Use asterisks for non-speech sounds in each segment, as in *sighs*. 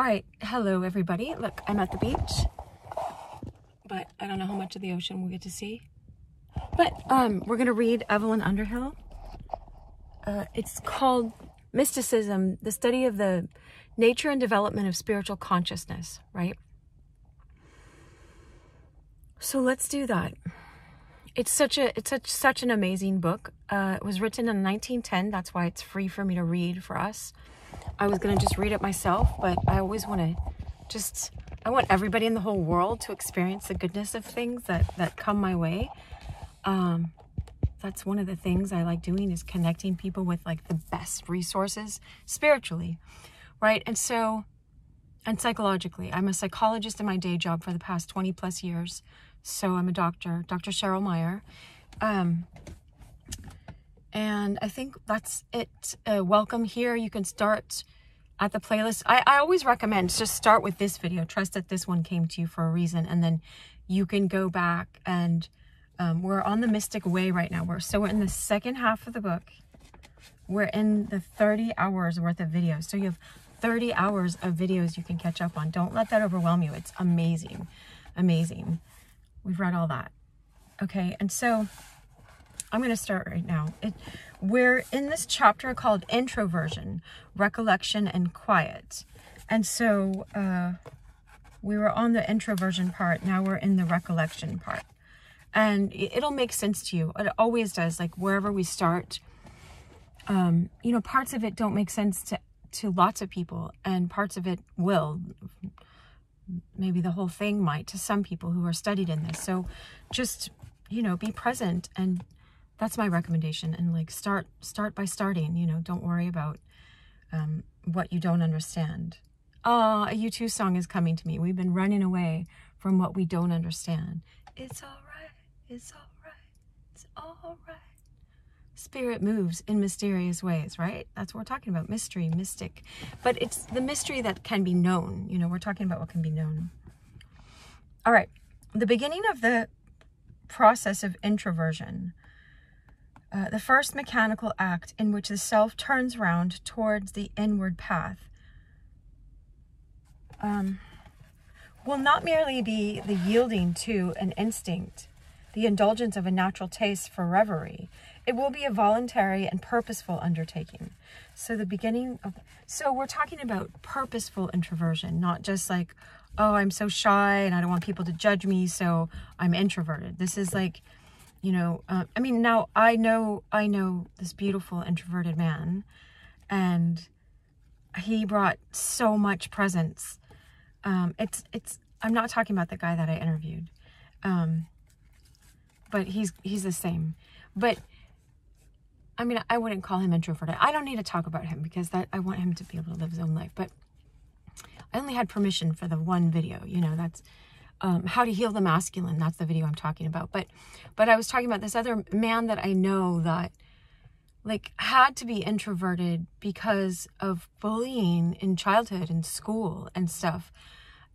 All right, hello everybody. Look, I'm at the beach, but I don't know how much of the ocean we'll get to see. But um, we're gonna read Evelyn Underhill. Uh, it's called Mysticism, the study of the nature and development of spiritual consciousness, right? So let's do that. It's such a it's such such an amazing book. Uh, it was written in 1910. That's why it's free for me to read for us. I was going to just read it myself, but I always want to just, I want everybody in the whole world to experience the goodness of things that, that come my way. Um, that's one of the things I like doing is connecting people with like the best resources spiritually, right? And so, and psychologically, I'm a psychologist in my day job for the past 20 plus years. So I'm a doctor, Dr. Cheryl Meier. Um, and I think that's it. Uh, welcome here. You can start at the playlist. I, I always recommend just start with this video. Trust that this one came to you for a reason. And then you can go back and um, we're on the Mystic Way right now. We're So we're in the second half of the book. We're in the 30 hours worth of videos. So you have 30 hours of videos you can catch up on. Don't let that overwhelm you. It's amazing. Amazing. We've read all that. Okay. And so I'm going to start right now. It, we're in this chapter called Introversion, Recollection, and Quiet. And so uh, we were on the introversion part. Now we're in the recollection part. And it'll make sense to you. It always does. Like wherever we start, um, you know, parts of it don't make sense to, to lots of people, and parts of it will. Maybe the whole thing might to some people who are studied in this. So just, you know, be present and that's my recommendation. And like start start by starting you know don't worry about um, what you don't understand. Oh a u2 song is coming to me. We've been running away from what we don't understand. It's all right. It's all right. It's all right. Spirit moves in mysterious ways right? That's what we're talking about. Mystery mystic. But it's the mystery that can be known. You know we're talking about what can be known. All right. The beginning of the process of introversion uh, the first mechanical act in which the self turns round towards the inward path um, will not merely be the yielding to an instinct, the indulgence of a natural taste for reverie. It will be a voluntary and purposeful undertaking. So the beginning of, so we're talking about purposeful introversion, not just like, oh, I'm so shy and I don't want people to judge me, so I'm introverted. This is like you know uh, i mean now i know i know this beautiful introverted man and he brought so much presence. Um it's it's i'm not talking about the guy that i interviewed um but he's he's the same. But i mean i wouldn't call him introverted. I don't need to talk about him because that i want him to be able to live his own life. But i only had permission for the one video you know that's um, how to heal the masculine. That's the video I'm talking about. But, but I was talking about this other man that I know that like had to be introverted because of bullying in childhood and school and stuff.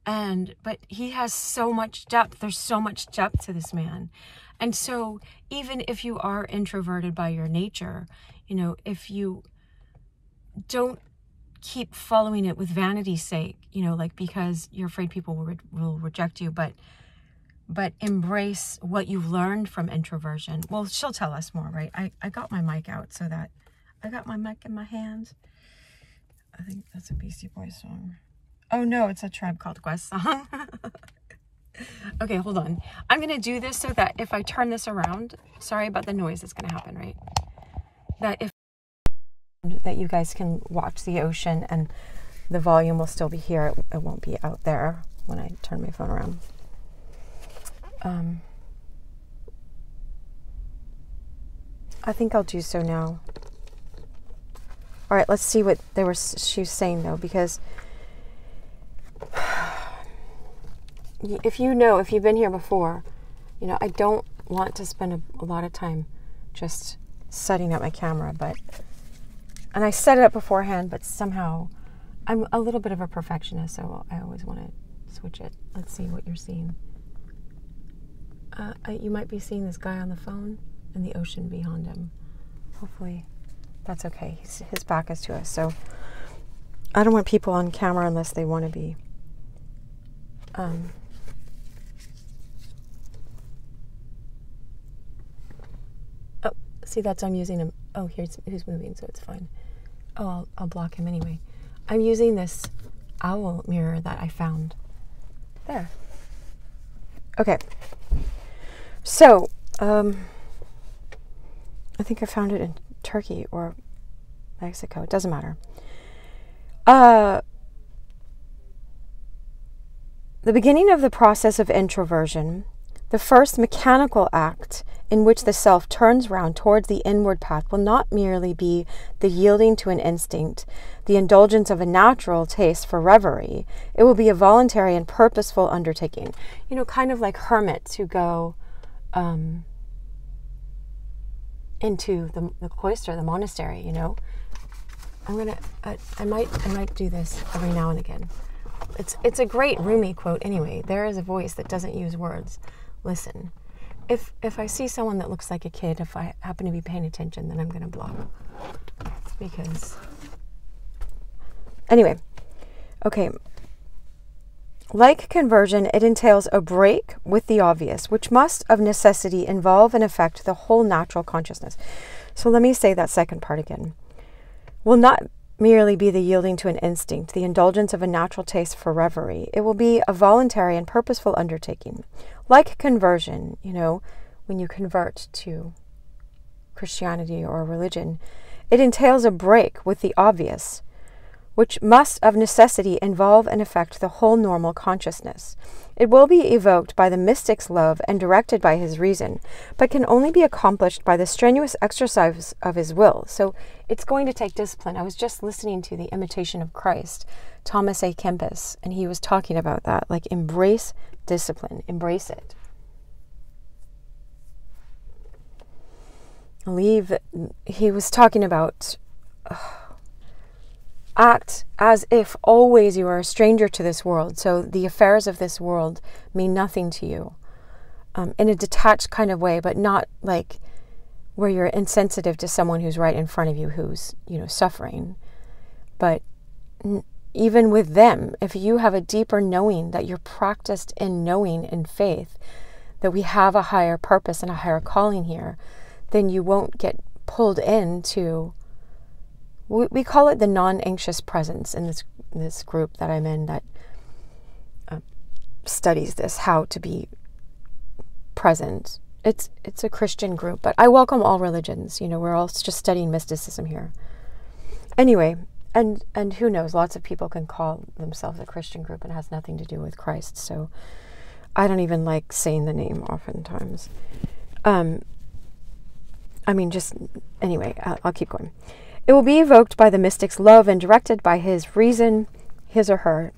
And, but he has so much depth. There's so much depth to this man. And so even if you are introverted by your nature, you know, if you don't keep following it with vanity's sake, you know, like because you're afraid people will, re will reject you, but but embrace what you've learned from introversion. Well, she'll tell us more, right? I, I got my mic out so that I got my mic in my hands. I think that's a Beastie Boys song. Oh no, it's a Tribe Called Quest song. *laughs* okay, hold on. I'm going to do this so that if I turn this around, sorry about the noise that's going to happen, right? That if that you guys can watch the ocean and the volume will still be here. It, it won't be out there when I turn my phone around. Um, I think I'll do so now. All right, let's see what they were she was saying though, because *sighs* if you know, if you've been here before, you know, I don't want to spend a, a lot of time just setting up my camera, but and I set it up beforehand, but somehow I'm a little bit of a perfectionist, so I always want to switch it. Let's see what you're seeing. Uh, you might be seeing this guy on the phone and the ocean behind him. Hopefully, that's okay. He's, his back is to us. So, I don't want people on camera unless they want to be. Um, oh, see, that's I'm using him. Oh, here's who's moving, so it's fine. Oh, I'll, I'll block him anyway. I'm using this owl mirror that I found. There. Okay. So, um, I think I found it in Turkey or Mexico. It doesn't matter. Uh, the beginning of the process of introversion, the first mechanical act in which the self turns round towards the inward path, will not merely be the yielding to an instinct, the indulgence of a natural taste for reverie. It will be a voluntary and purposeful undertaking. You know, kind of like hermits who go um, into the, the cloister, the monastery, you know. I'm gonna, I, I might, I might do this every now and again. It's, it's a great Rumi quote anyway. There is a voice that doesn't use words. Listen, if if I see someone that looks like a kid, if I happen to be paying attention, then I'm gonna block because. Anyway, okay. Like conversion, it entails a break with the obvious, which must of necessity involve and affect the whole natural consciousness. So let me say that second part again. Will not merely be the yielding to an instinct, the indulgence of a natural taste for reverie. It will be a voluntary and purposeful undertaking. Like conversion, you know, when you convert to Christianity or religion, it entails a break with the obvious, which must of necessity involve and affect the whole normal consciousness. It will be evoked by the mystic's love and directed by his reason, but can only be accomplished by the strenuous exercise of his will. So it's going to take discipline. I was just listening to the Imitation of Christ, Thomas à Kempis, and he was talking about that. Like, embrace discipline, embrace it. Leave, he was talking about. Uh, act as if always you are a stranger to this world. So the affairs of this world mean nothing to you um, in a detached kind of way, but not like where you're insensitive to someone who's right in front of you who's, you know, suffering. But n- even with them, if you have a deeper knowing that you're practiced in knowing in faith, that we have a higher purpose and a higher calling here, then you won't get pulled into we, we call it the non-anxious presence in this in this group that I'm in that uh, studies this how to be present. It's it's a Christian group, but I welcome all religions. You know, we're all just studying mysticism here. Anyway, and and who knows? Lots of people can call themselves a Christian group and has nothing to do with Christ. So I don't even like saying the name oftentimes. Um, I mean, just anyway, I'll, I'll keep going. It will be evoked by the mystic's love and directed by his reason, his or her,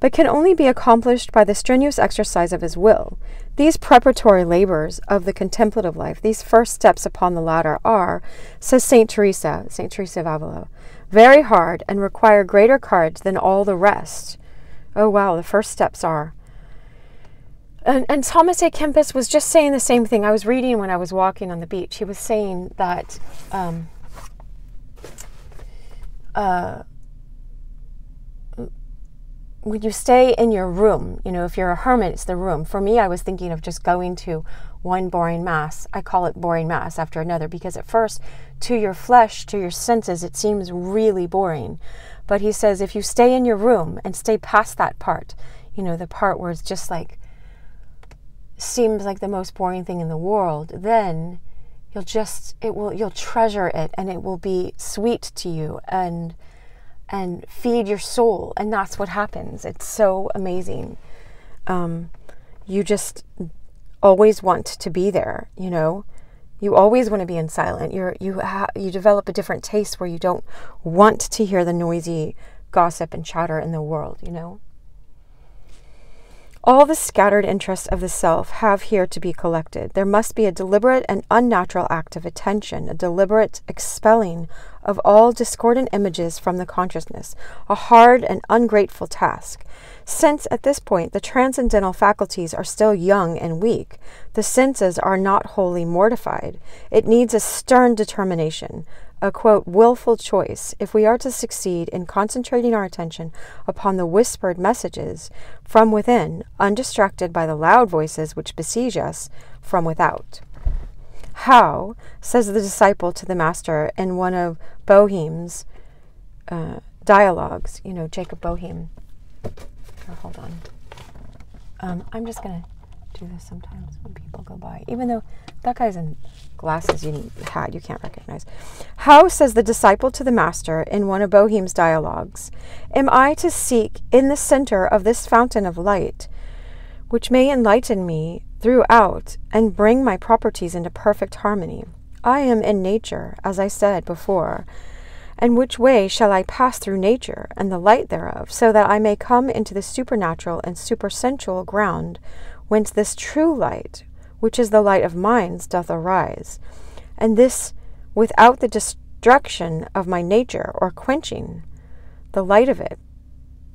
but can only be accomplished by the strenuous exercise of his will. These preparatory labors of the contemplative life, these first steps upon the ladder, are, says St. Teresa, St. Teresa of Avila, very hard and require greater courage than all the rest. Oh, wow, the first steps are. And, and Thomas à Kempis was just saying the same thing. I was reading when I was walking on the beach. He was saying that. Um, uh, when you stay in your room, you know, if you're a hermit, it's the room. For me, I was thinking of just going to one boring mass. I call it boring mass after another because at first, to your flesh, to your senses, it seems really boring. But he says if you stay in your room and stay past that part, you know, the part where it's just like seems like the most boring thing in the world, then you'll just it will you'll treasure it and it will be sweet to you and and feed your soul and that's what happens. It's so amazing. Um, you just always want to be there you know? You always want to be in silent. You're you ha- you develop a different taste where you don't want to hear the noisy gossip and chatter in the world you know? All the scattered interests of the self have here to be collected. There must be a deliberate and unnatural act of attention, a deliberate expelling of all discordant images from the consciousness, a hard and ungrateful task. Since at this point the transcendental faculties are still young and weak, the senses are not wholly mortified. It needs a stern determination, a quote, willful choice if we are to succeed in concentrating our attention upon the whispered messages from within, undistracted by the loud voices which besiege us from without. How, says the disciple to the master in one of Boehme's uh, dialogues, you know, Jacob Boehme. Oh, hold on. Um, I'm just going to do this sometimes when people go by, even though that guy's in glasses you had you can't recognize. How says the disciple to the master in one of Boehme's dialogues, am I to seek in the center of this fountain of light, which may enlighten me throughout and bring my properties into perfect harmony? I am in nature, as I said before. And which way shall I pass through nature and the light thereof, so that I may come into the supernatural and supersensual ground whence this true light, which is the light of minds, doth arise, and this without the destruction of my nature or quenching the light of it,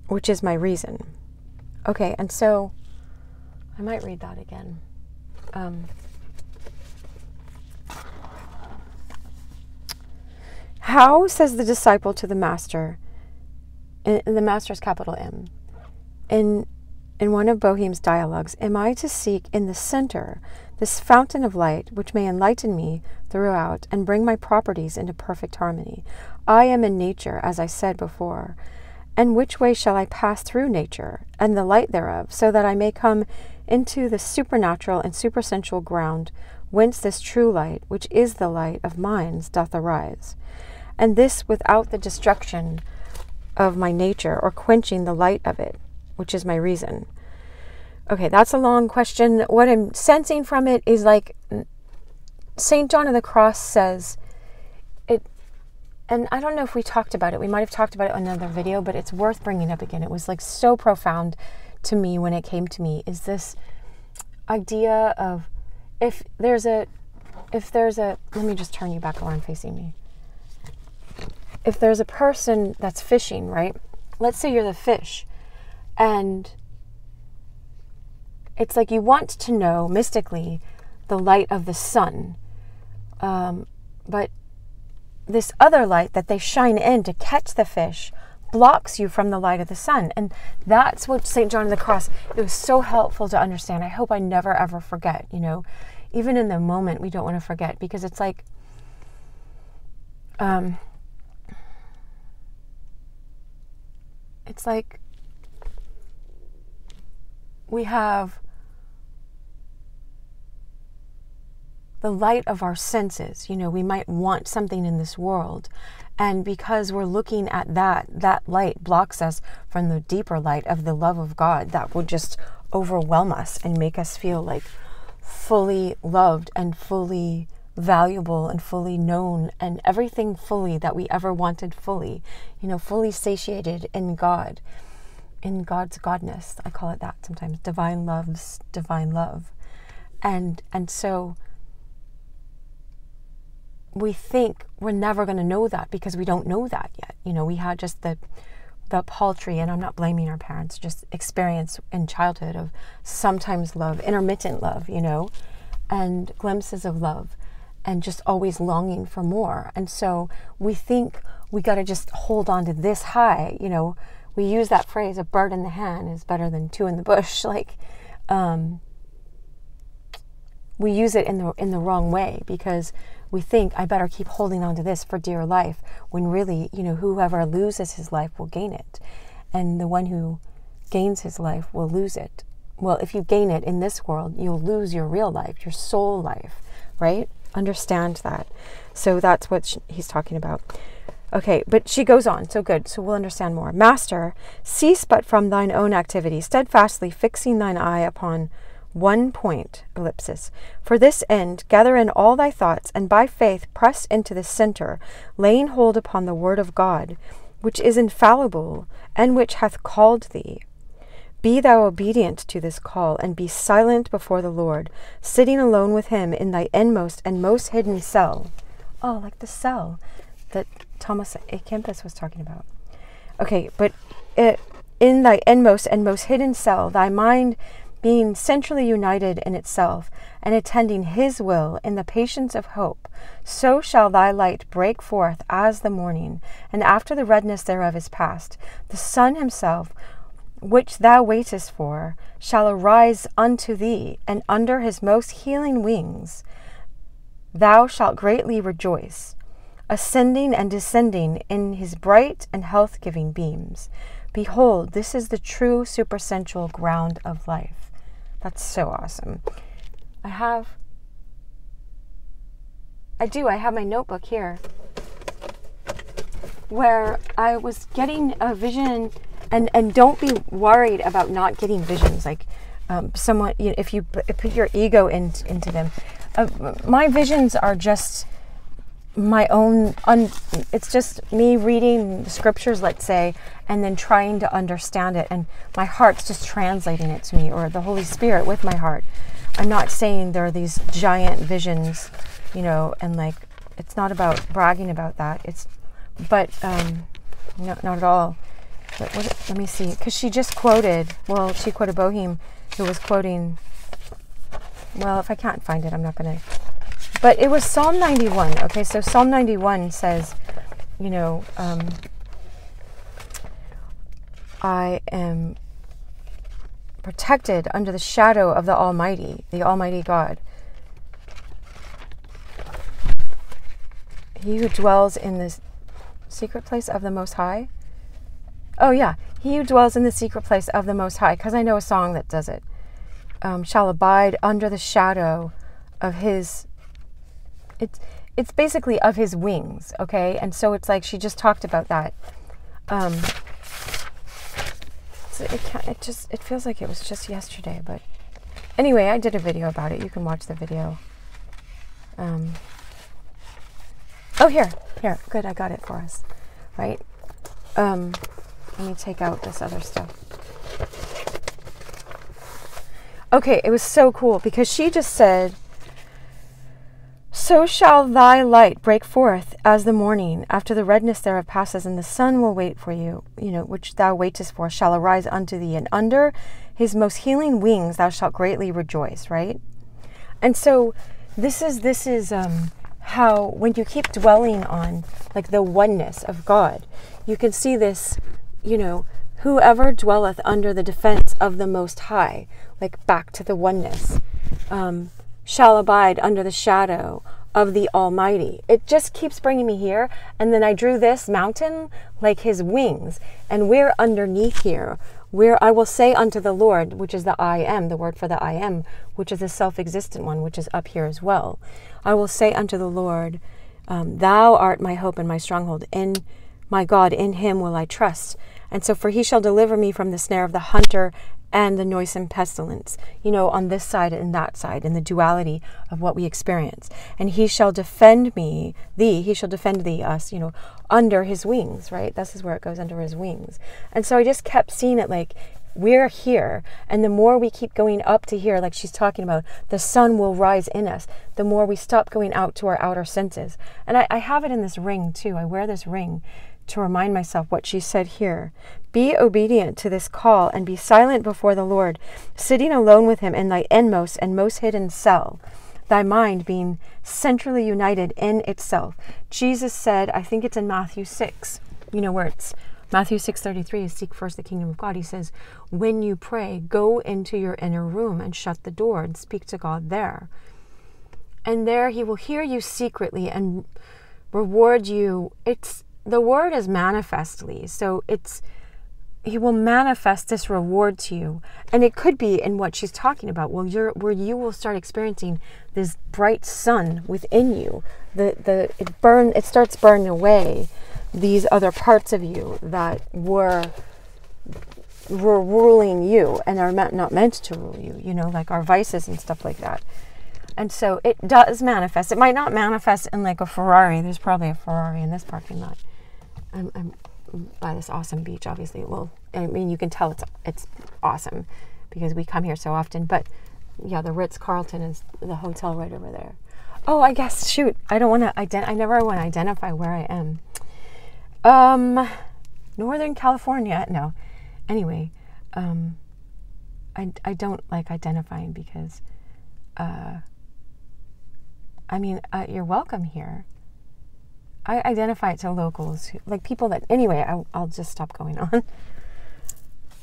which is my reason. Okay, and so I might read that again. Um, how, says the disciple to the master, and the master's capital M, in in one of Boehme's dialogues, am I to seek in the center this fountain of light which may enlighten me throughout and bring my properties into perfect harmony? I am in nature, as I said before. And which way shall I pass through nature and the light thereof, so that I may come into the supernatural and supersensual ground whence this true light, which is the light of minds, doth arise? And this without the destruction of my nature or quenching the light of it, which is my reason. Okay, that's a long question. What I'm sensing from it is like St. John of the Cross says it, and I don't know if we talked about it. We might have talked about it in another video, but it's worth bringing up again. It was like so profound to me when it came to me is this idea of if there's a if there's a let me just turn you back around facing me if there's a person that's fishing right let's say you're the fish and it's like you want to know mystically the light of the sun. Um, but this other light that they shine in to catch the fish blocks you from the light of the sun. And that's what St. John of the Cross, it was so helpful to understand. I hope I never ever forget, you know, even in the moment, we don't want to forget because it's like, um, it's like we have the light of our senses. You know, we might want something in this world. And because we're looking at that, that light blocks us from the deeper light of the love of God that would just overwhelm us and make us feel like fully loved and fully valuable and fully known and everything fully that we ever wanted fully, you know, fully satiated in God in God's godness. I call it that sometimes. Divine love's divine love. And and so we think we're never going to know that because we don't know that yet. You know, we had just the the paltry and I'm not blaming our parents, just experience in childhood of sometimes love, intermittent love, you know, and glimpses of love and just always longing for more. And so we think we got to just hold on to this high, you know, we use that phrase a bird in the hand is better than two in the bush *laughs* like um, we use it in the in the wrong way because we think I better keep holding on to this for dear life when really you know whoever loses his life will gain it. And the one who gains his life will lose it. Well if you gain it in this world you'll lose your real life your soul life right? Understand that. So that's what he's talking about. Okay, but she goes on, so good, so we'll understand more. Master, cease but from thine own activity, steadfastly fixing thine eye upon one point, ellipsis. For this end, gather in all thy thoughts, and by faith press into the center, laying hold upon the word of God, which is infallible, and which hath called thee. Be thou obedient to this call, and be silent before the Lord, sitting alone with him in thy inmost and most hidden cell. Oh, like the cell that Thomas à Kempis was talking about. Okay, but it, in thy inmost and most hidden cell, thy mind being centrally united in itself and attending his will in the patience of hope, so shall thy light break forth as the morning, and after the redness thereof is past, the sun himself, which thou waitest for, shall arise unto thee, and under his most healing wings thou shalt greatly rejoice, ascending and descending in his bright and health giving beams. Behold, this is the true supersensual ground of life. That's so awesome. I have, I do, I have my notebook here where I was getting a vision, and, and don't be worried about not getting visions. Like, um, someone, you know, if you put your ego in, into them, uh, my visions are just my own un, it's just me reading the scriptures let's say and then trying to understand it and my heart's just translating it to me or the holy spirit with my heart. I'm not saying there are these giant visions you know and like it's not about bragging about that. It's but um no, not at all. But what, let me see because she just quoted well she quoted Boehme who was quoting well if i can't find it i'm not going to but it was Psalm 91. Okay, so Psalm 91 says, you know, um, I am protected under the shadow of the Almighty, the Almighty God. He who dwells in the secret place of the Most High. Oh, yeah. He who dwells in the secret place of the Most High, because I know a song that does it, um, shall abide under the shadow of his it's it's basically of his wings, okay? And so it's like she just talked about that. Um, so it it just it feels like it was just yesterday, but anyway, I did a video about it. You can watch the video. Um, oh, here, here, good, I got it for us, right? Um, let me take out this other stuff. Okay, it was so cool because she just said so shall thy light break forth as the morning, after the redness thereof passes, and the sun will wait for you, you know, which thou waitest for, shall arise unto thee, and under his most healing wings thou shalt greatly rejoice, right? And so this is this is um how when you keep dwelling on like the oneness of God, you can see this, you know, whoever dwelleth under the defense of the most high, like back to the oneness. Um, shall abide under the shadow of the Almighty. It just keeps bringing me here. And then I drew this mountain like his wings. And we're underneath here, where I will say unto the Lord, which is the I am, the word for the I am, which is the self existent one, which is up here as well. I will say unto the Lord, um, Thou art my hope and my stronghold. In my God, in him will I trust. And so, for he shall deliver me from the snare of the hunter and the noisome pestilence, you know, on this side and that side, in the duality of what we experience. And he shall defend me, thee, he shall defend thee, us, you know, under his wings, right? This is where it goes under his wings. And so I just kept seeing it like, we're here. And the more we keep going up to here, like she's talking about, the sun will rise in us, the more we stop going out to our outer senses. And I, I have it in this ring too. I wear this ring to remind myself what she said here. Be obedient to this call and be silent before the Lord, sitting alone with him in thy inmost and most hidden cell, thy mind being centrally united in itself. Jesus said, I think it's in Matthew 6, you know, where it's Matthew 6:33 is seek first the kingdom of God. He says, "When you pray, go into your inner room and shut the door and speak to God there." And there he will hear you secretly and reward you. It's the word is manifestly. So it's he will manifest this reward to you. And it could be in what she's talking about well you're where you will start experiencing this bright sun within you. The the it burn it starts burning away these other parts of you that were were ruling you and are not meant to rule you you know like our vices and stuff like that. And so it does manifest. It might not manifest in like a ferrari. There's probably a ferrari in this parking lot I'm, I'm by this awesome beach. Obviously, well, I mean, you can tell it's it's awesome because we come here so often. But yeah, the Ritz Carlton is the hotel right over there. Oh, I guess shoot, I don't want to ident. I never want to identify where I am. Um, Northern California. No, anyway, um, I, I don't like identifying because, uh, I mean, uh, you're welcome here. I identify it to locals, who, like people that, anyway, I, I'll just stop going on.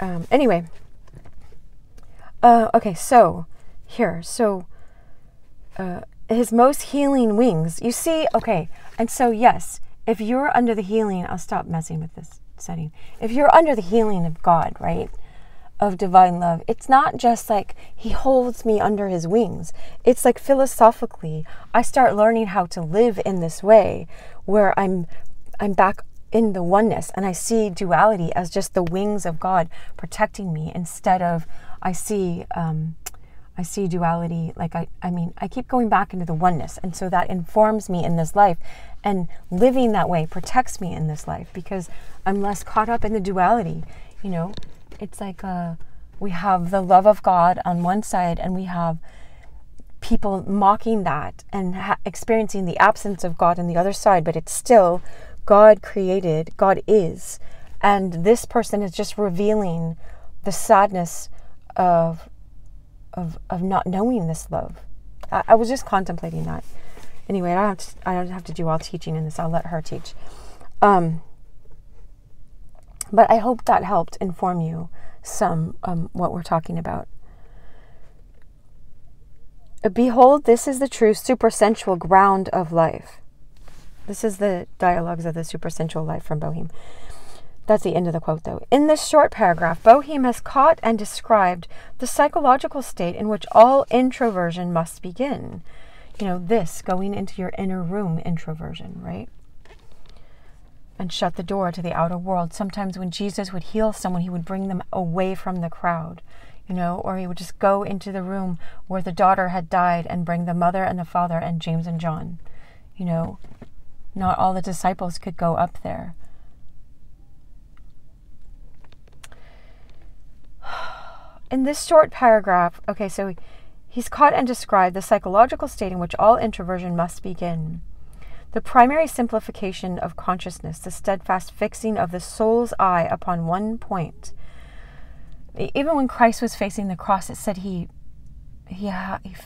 Um, anyway, uh, okay, so here, so uh, his most healing wings. You see, okay, and so yes, if you're under the healing, I'll stop messing with this setting. If you're under the healing of God, right? Of divine love, it's not just like he holds me under his wings. It's like philosophically, I start learning how to live in this way where I'm I'm back in the oneness and I see duality as just the wings of God protecting me instead of I see um, I see duality like I I mean I keep going back into the oneness. And so that informs me in this life and living that way protects me in this life because I'm less caught up in the duality you know? It's like uh, we have the love of God on one side and we have people mocking that and experiencing the absence of God on the other side but it's still God created, God is. And this person is just revealing the sadness of, of, of not knowing this love. I, I was just contemplating that. Anyway, I don't, have to, I don't have to do all teaching in this. I'll let her teach. Um, but I hope that helped inform you some um, what we're talking about. Behold, this is the true supersensual ground of life. This is the dialogues of the supersensual life from Boehme. That's the end of the quote, though. In this short paragraph, Boehme has caught and described the psychological state in which all introversion must begin. You know, this going into your inner room introversion, right? And shut the door to the outer world. Sometimes when Jesus would heal someone, he would bring them away from the crowd, you know, or he would just go into the room where the daughter had died and bring the mother and the father and James and John, you know, not all the disciples could go up there. *sighs* In this short paragraph, okay, so he's caught and described the psychological state in which all introversion must begin. The primary simplification of consciousness, the steadfast fixing of the soul's eye upon one point. Even when Christ was facing the cross, it said he, he, he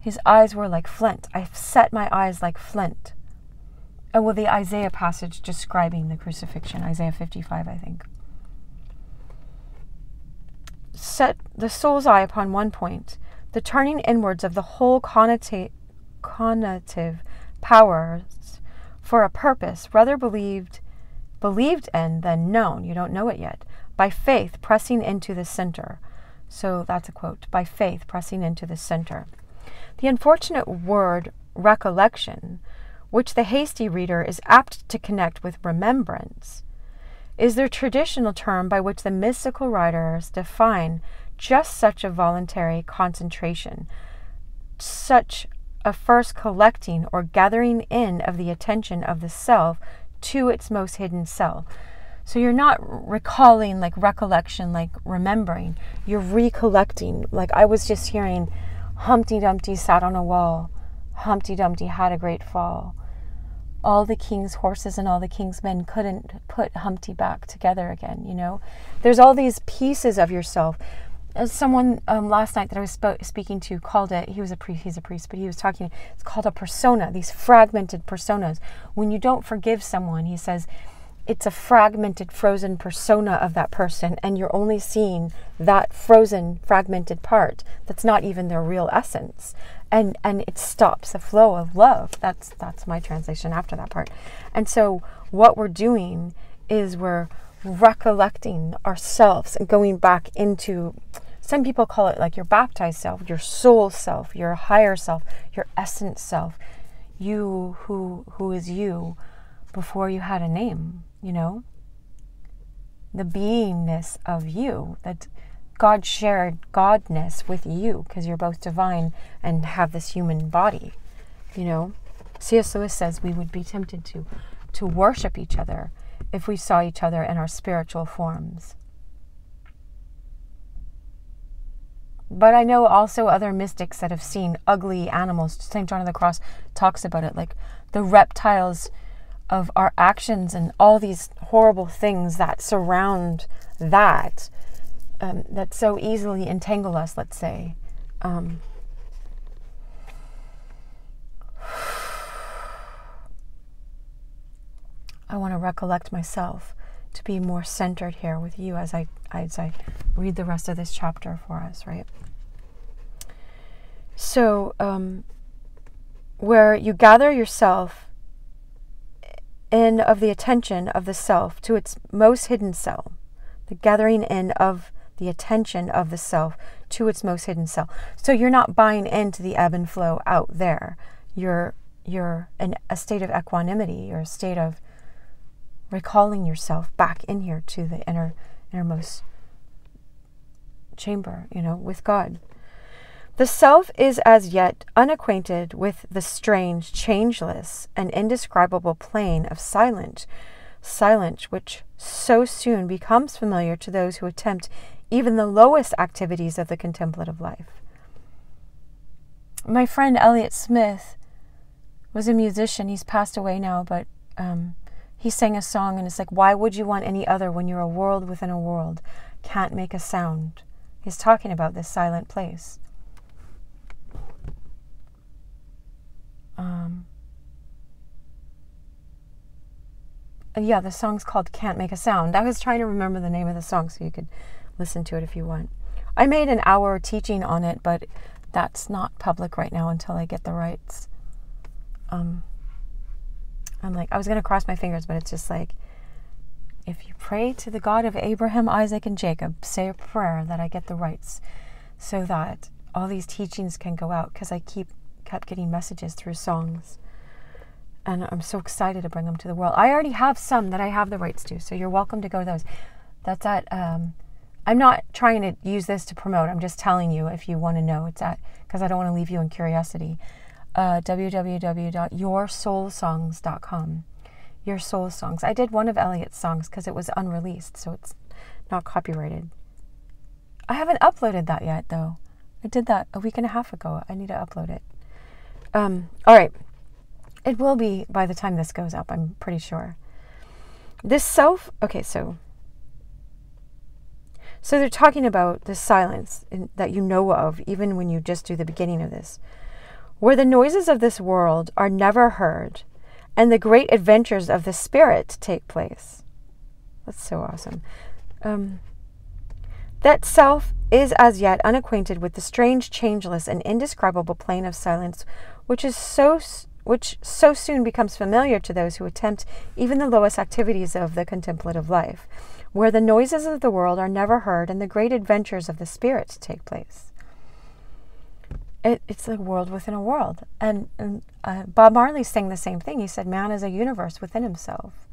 his eyes were like flint. I've set my eyes like flint. And with the Isaiah passage describing the crucifixion, Isaiah 55, I think. Set the soul's eye upon one point, the turning inwards of the whole conative powers for a purpose rather believed believed in than known. You don't know it yet. By faith, pressing into the center. So that's a quote. By faith, pressing into the center. The unfortunate word recollection, which the hasty reader is apt to connect with remembrance, is the traditional term by which the mystical writers define just such a voluntary concentration, such a first collecting or gathering in of the attention of the self to its most hidden self. So you're not recalling like recollection, like remembering. You're recollecting. Like I was just hearing Humpty Dumpty sat on a wall. Humpty Dumpty had a great fall. All the king's horses and all the king's men couldn't put Humpty back together again, you know? There's all these pieces of yourself. As someone um, last night that I was sp- speaking to called it, he was a priest, he's a priest, but he was talking, it's called a persona, these fragmented personas. When you don't forgive someone, he says, it's a fragmented, frozen persona of that person, and you're only seeing that frozen, fragmented part that's not even their real essence. And and it stops the flow of love. That's that's my translation after that part. And so what we're doing is we're recollecting ourselves and going back into some people call it like your baptized self, your soul self, your higher self, your essence self, you who who is you before you had a name you know, the beingness of you, that God shared Godness with you because you're both divine and have this human body, you know. C.S. Lewis says we would be tempted to to worship each other if we saw each other in our spiritual forms. But I know also other mystics that have seen ugly animals. St. John of the Cross talks about it, like the reptiles of our actions and all these horrible things that surround that um, that so easily entangle us, let's say. Um, I want to recollect myself to be more centered here with you as I as I read the rest of this chapter for us, right? So, um, where you gather yourself in of the attention of the self to its most hidden self, the gathering in of the attention of the self to its most hidden self. So you're not buying into the ebb and flow out there. You're you're in a state of equanimity or a state of recalling yourself back in here to the inner innermost chamber, you know, with God. The self is as yet unacquainted with the strange, changeless, and indescribable plane of silent, silence which so soon becomes familiar to those who attempt even the lowest activities of the contemplative life. My friend Elliott Smith was a musician. He's passed away now, but um, he sang a song, and it's like, Why would you want any other when you're a world within a world? Can't make a sound. He's talking about this silent place. Um, yeah, the song's called Can't Make a Sound. I was trying to remember the name of the song so you could listen to it if you want. I made an hour teaching on it, but that's not public right now until I get the rights. Um, I'm like, I was going to cross my fingers, but it's just like, if you pray to the God of Abraham, Isaac, and Jacob, say a prayer that I get the rights so that all these teachings can go out because I keep kept getting messages through songs. And I'm so excited to bring them to the world. I already have some that I have the rights to, so you're welcome to go to those. That's at, um, I'm not trying to use this to promote. I'm just telling you if you want to know. It's at, because I don't want to leave you in curiosity uh, www.yoursoulsongs.com. Your Soul Songs. I did one of Elliott's songs because it was unreleased, so it's not copyrighted. I haven't uploaded that yet, though. I did that a week and a half ago. I need to upload it. Um, all right. It will be by the time this goes up, I'm pretty sure. This self, okay, so. So they're talking about the silence in, that you know of, even when you just do the beginning of this where the noises of this world are never heard and the great adventures of the Spirit take place. That's so awesome. Um, that self is as yet unacquainted with the strange, changeless, and indescribable plane of silence, which is so which so soon becomes familiar to those who attempt even the lowest activities of the contemplative life, where the noises of the world are never heard and the great adventures of the spirit take place it, it's a world within a world. And, and uh, Bob Marley saying the same thing. He said, Man is a universe within himself.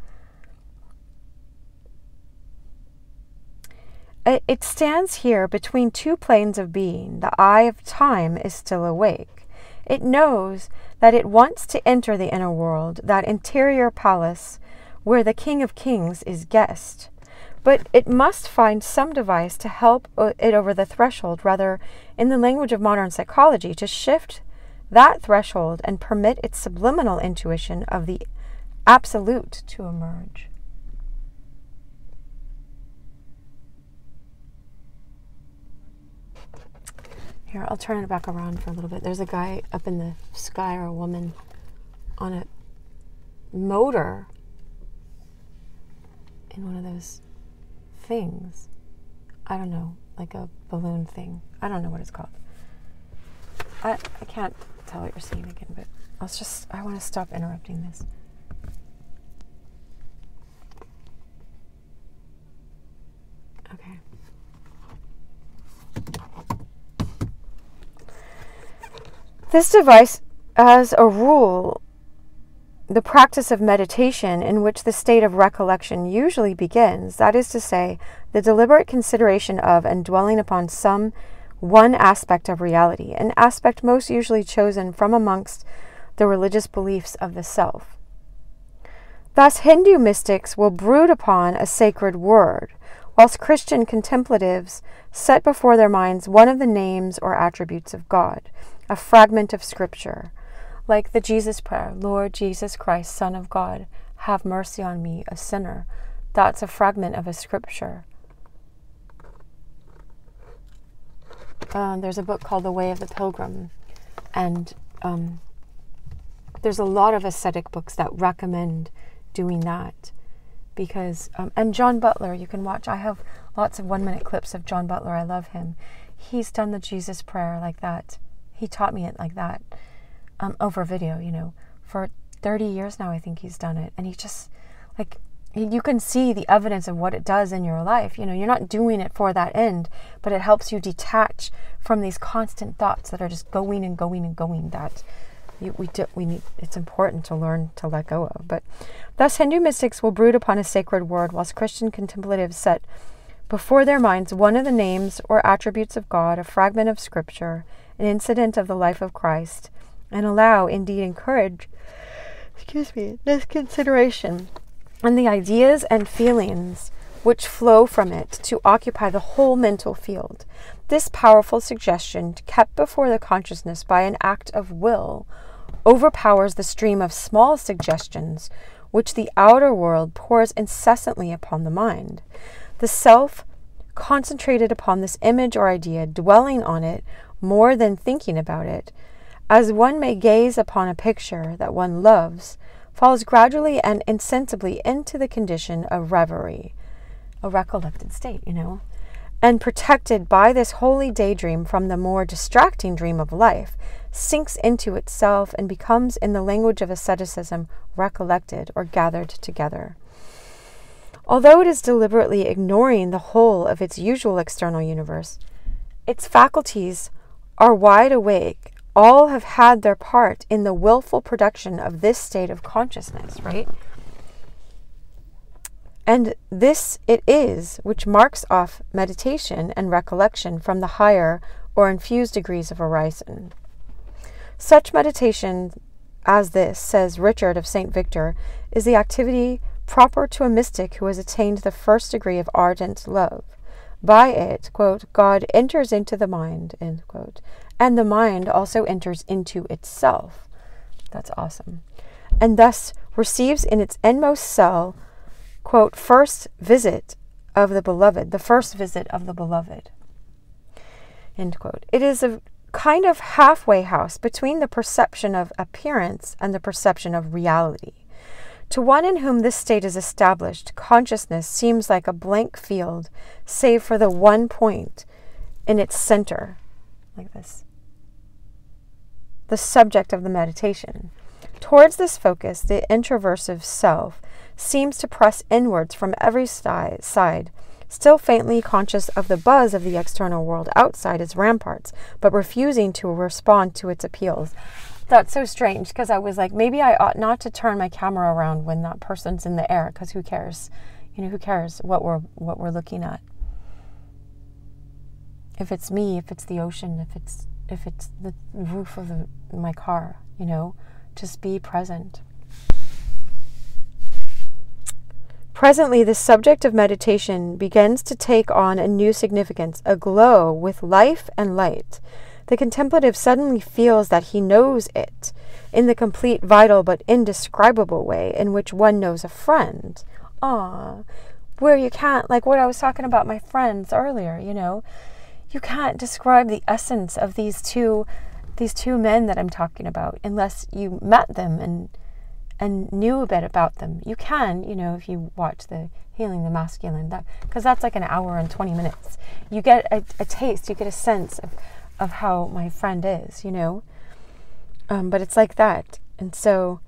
It stands here between two planes of being. The eye of time is still awake. It knows that it wants to enter the inner world, that interior palace where the King of Kings is guest. But it must find some device to help uh, it over the threshold, rather, in the language of modern psychology, to shift that threshold and permit its subliminal intuition of the absolute to emerge. Here, I'll turn it back around for a little bit. There's a guy up in the sky or a woman on a motor in one of those things. I don't know, like a balloon thing. I don't know what it's called. I, I can't tell what you're seeing again, but I'll just, I want to stop interrupting this. Okay. This device, as a rule, the practice of meditation in which the state of recollection usually begins, that is to say, the deliberate consideration of and dwelling upon some one aspect of reality, an aspect most usually chosen from amongst the religious beliefs of the self. Thus, Hindu mystics will brood upon a sacred word, whilst Christian contemplatives set before their minds one of the names or attributes of God, a fragment of Scripture like the Jesus prayer Lord Jesus Christ, Son of God, have mercy on me, a sinner. That's a fragment of a scripture. uh, there's a book called The Way of the Pilgrim, and um, there's a lot of ascetic books that recommend doing that because um, and John Butler you can watch I have lots of one minute clips of John Butler I love him he's done the Jesus prayer like that he taught me it like that um, over video you know for 30 years now I think he's done it and he just like you can see the evidence of what it does in your life you know you're not doing it for that end but it helps you detach from these constant thoughts that are just going and going and going that we do, we need it's important to learn to let go of. But thus Hindu mystics will brood upon a sacred word, whilst Christian contemplatives set before their minds one of the names or attributes of God, a fragment of Scripture, an incident of the life of Christ, and allow, indeed encourage, excuse me, this consideration and the ideas and feelings which flow from it to occupy the whole mental field. This powerful suggestion, kept before the consciousness by an act of will, overpowers the stream of small suggestions which the outer world pours incessantly upon the mind. The self, concentrated upon this image or idea, dwelling on it more than thinking about it, as one may gaze upon a picture that one loves, falls gradually and insensibly into the condition of reverie, a recollected state, you know, and protected by this holy daydream from the more distracting dream of life, sinks into itself and becomes, in the language of asceticism, recollected or gathered together. Although it is deliberately ignoring the whole of its usual external universe, its faculties are wide awake. All have had their part in the willful production of this state of consciousness, right? And this it is which marks off meditation and recollection from the higher or infused degrees of orison. Such meditation as this, says Richard of St. Victor, is the activity proper to a mystic who has attained the first degree of ardent love. By it, quote, God enters into the mind, end quote, and the mind also enters into itself. That's awesome. And thus receives in its inmost cell, quote, first visit of the beloved, the first visit of the beloved. End quote. It is a kind of halfway house between the perception of appearance and the perception of reality. To one in whom this state is established, consciousness seems like a blank field, save for the one point in its center, like this. The subject of the meditation. Towards this focus, the introversive self seems to press inwards from every side still faintly conscious of the buzz of the external world outside its ramparts, but refusing to respond to its appeals. That's so strange because I was like, maybe I ought not to turn my camera around when that person's in the air because who cares? You know, who cares what we're what we're looking at? If it's me, if it's the ocean, if it's if it's the roof of the, my car, you know, just be present. Presently, the subject of meditation begins to take on a new significance, aglow with life and light. The contemplative suddenly feels that he knows it in the complete, vital, but indescribable way in which one knows a friend. Ah, where you can't, like what I was talking about my friends earlier, you know, you can't describe the essence of these two these two men that I'm talking about unless you met them and and knew a bit about them. You can, you know, if you watch the Healing the Masculine, that because that's like an hour and 20 minutes. You get a, a, taste, you get a sense of, of how my friend is, you know. Um, but it's like that. And so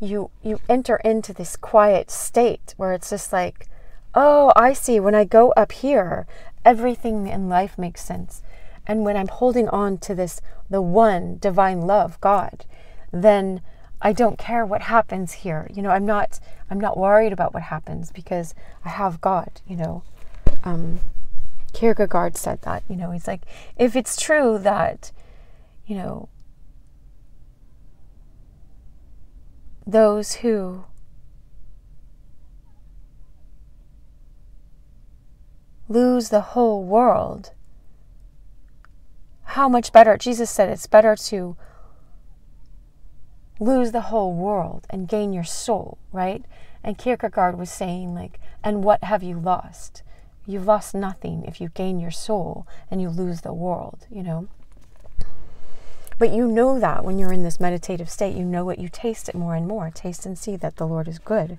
you you enter into this quiet state where it's just like, oh, I see. When I go up here, everything in life makes sense. And when I'm holding on to this, the one divine love, God, then I don't care what happens here. You know, I'm not I'm not worried about what happens because I have God, you know. Um, Kierkegaard said that, you know, he's like, if it's true that, you know, those who lose the whole world, how much better, Jesus said it's better to lose the whole world and gain your soul, right? And Kierkegaard was saying, like, and what have you lost? You've lost nothing if you gain your soul and you lose the world, you know? But you know that when you're in this meditative state, you know it, you taste it more and more. Taste and see that the Lord is good.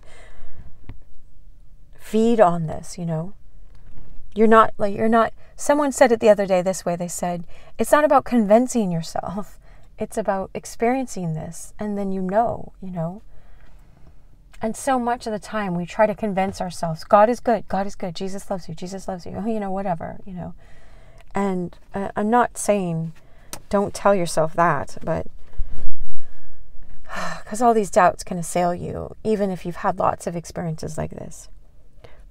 Feed on this, you know? You're not like, you're not, someone said it the other day this way. They said, it's not about convincing yourself, it's about experiencing this. And then you know, you know? And so much of the time we try to convince ourselves God is good, God is good, Jesus loves you, Jesus loves you, oh you know, whatever, you know. And uh, I'm not saying don't tell yourself that, but *sighs* because all these doubts can assail you, even if you've had lots of experiences like this.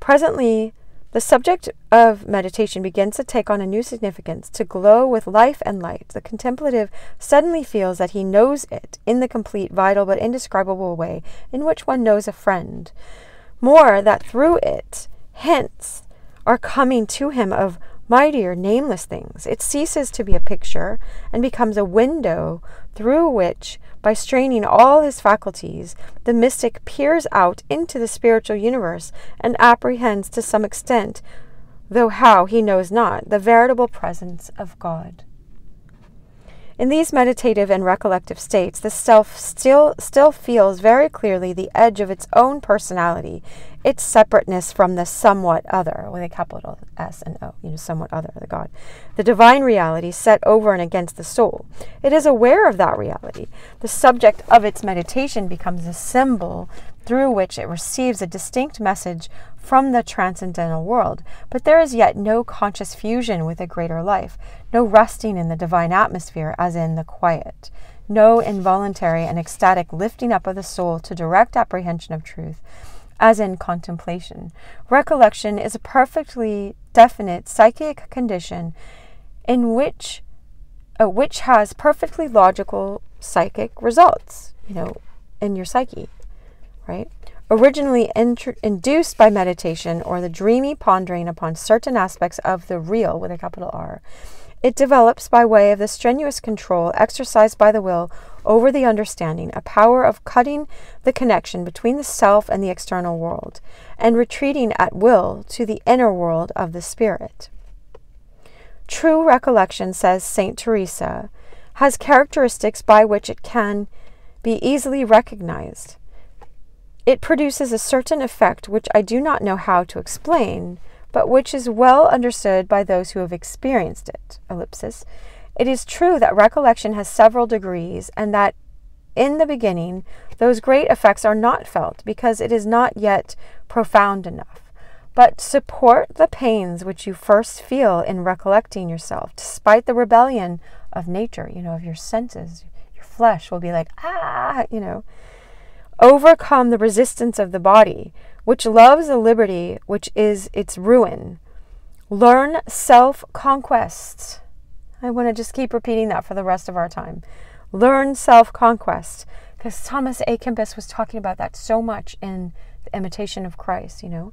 Presently, the subject of meditation begins to take on a new significance, to glow with life and light. The contemplative suddenly feels that he knows it in the complete, vital, but indescribable way in which one knows a friend. More, that through it, hints are coming to him of mightier, nameless things. It ceases to be a picture and becomes a window through which, by straining all his faculties, the mystic peers out into the spiritual universe and apprehends to some extent, though how he knows not, the veritable presence of God. In these meditative and recollective states, the self still, still feels very clearly the edge of its own personality, its separateness from the somewhat other, with a capital S and O, you know, somewhat other, the God. The divine reality set over and against the soul. It is aware of that reality. The subject of its meditation becomes a symbol through which it receives a distinct message from the transcendental world, but there is yet no conscious fusion with a greater life, no resting in the divine atmosphere as in the quiet, no involuntary and ecstatic lifting up of the soul to direct apprehension of truth, as in contemplation. Recollection is a perfectly definite psychic condition in which uh, which has perfectly logical psychic results, you know, in your psyche, right? Originally induced by meditation or the dreamy pondering upon certain aspects of the real with a capital R. It develops by way of the strenuous control exercised by the will over the understanding, a power of cutting the connection between the self and the external world, and retreating at will to the inner world of the spirit. True recollection, says St. Teresa, has characteristics by which it can be easily recognized. It produces a certain effect which I do not know how to explain, but which is well understood by those who have experienced it. Ellipsis. It is true that recollection has several degrees, and that in the beginning those great effects are not felt because it is not yet profound enough. But support the pains which you first feel in recollecting yourself, despite the rebellion of nature, you know, of your senses. Your flesh will be like, ah, you know overcome the resistance of the body, which loves the liberty which is its ruin. Learn self conquest. I want to just keep repeating that for the rest of our time. Learn self conquest. Because Thomas à Kempis was talking about that so much in The Imitation of Christ, you know.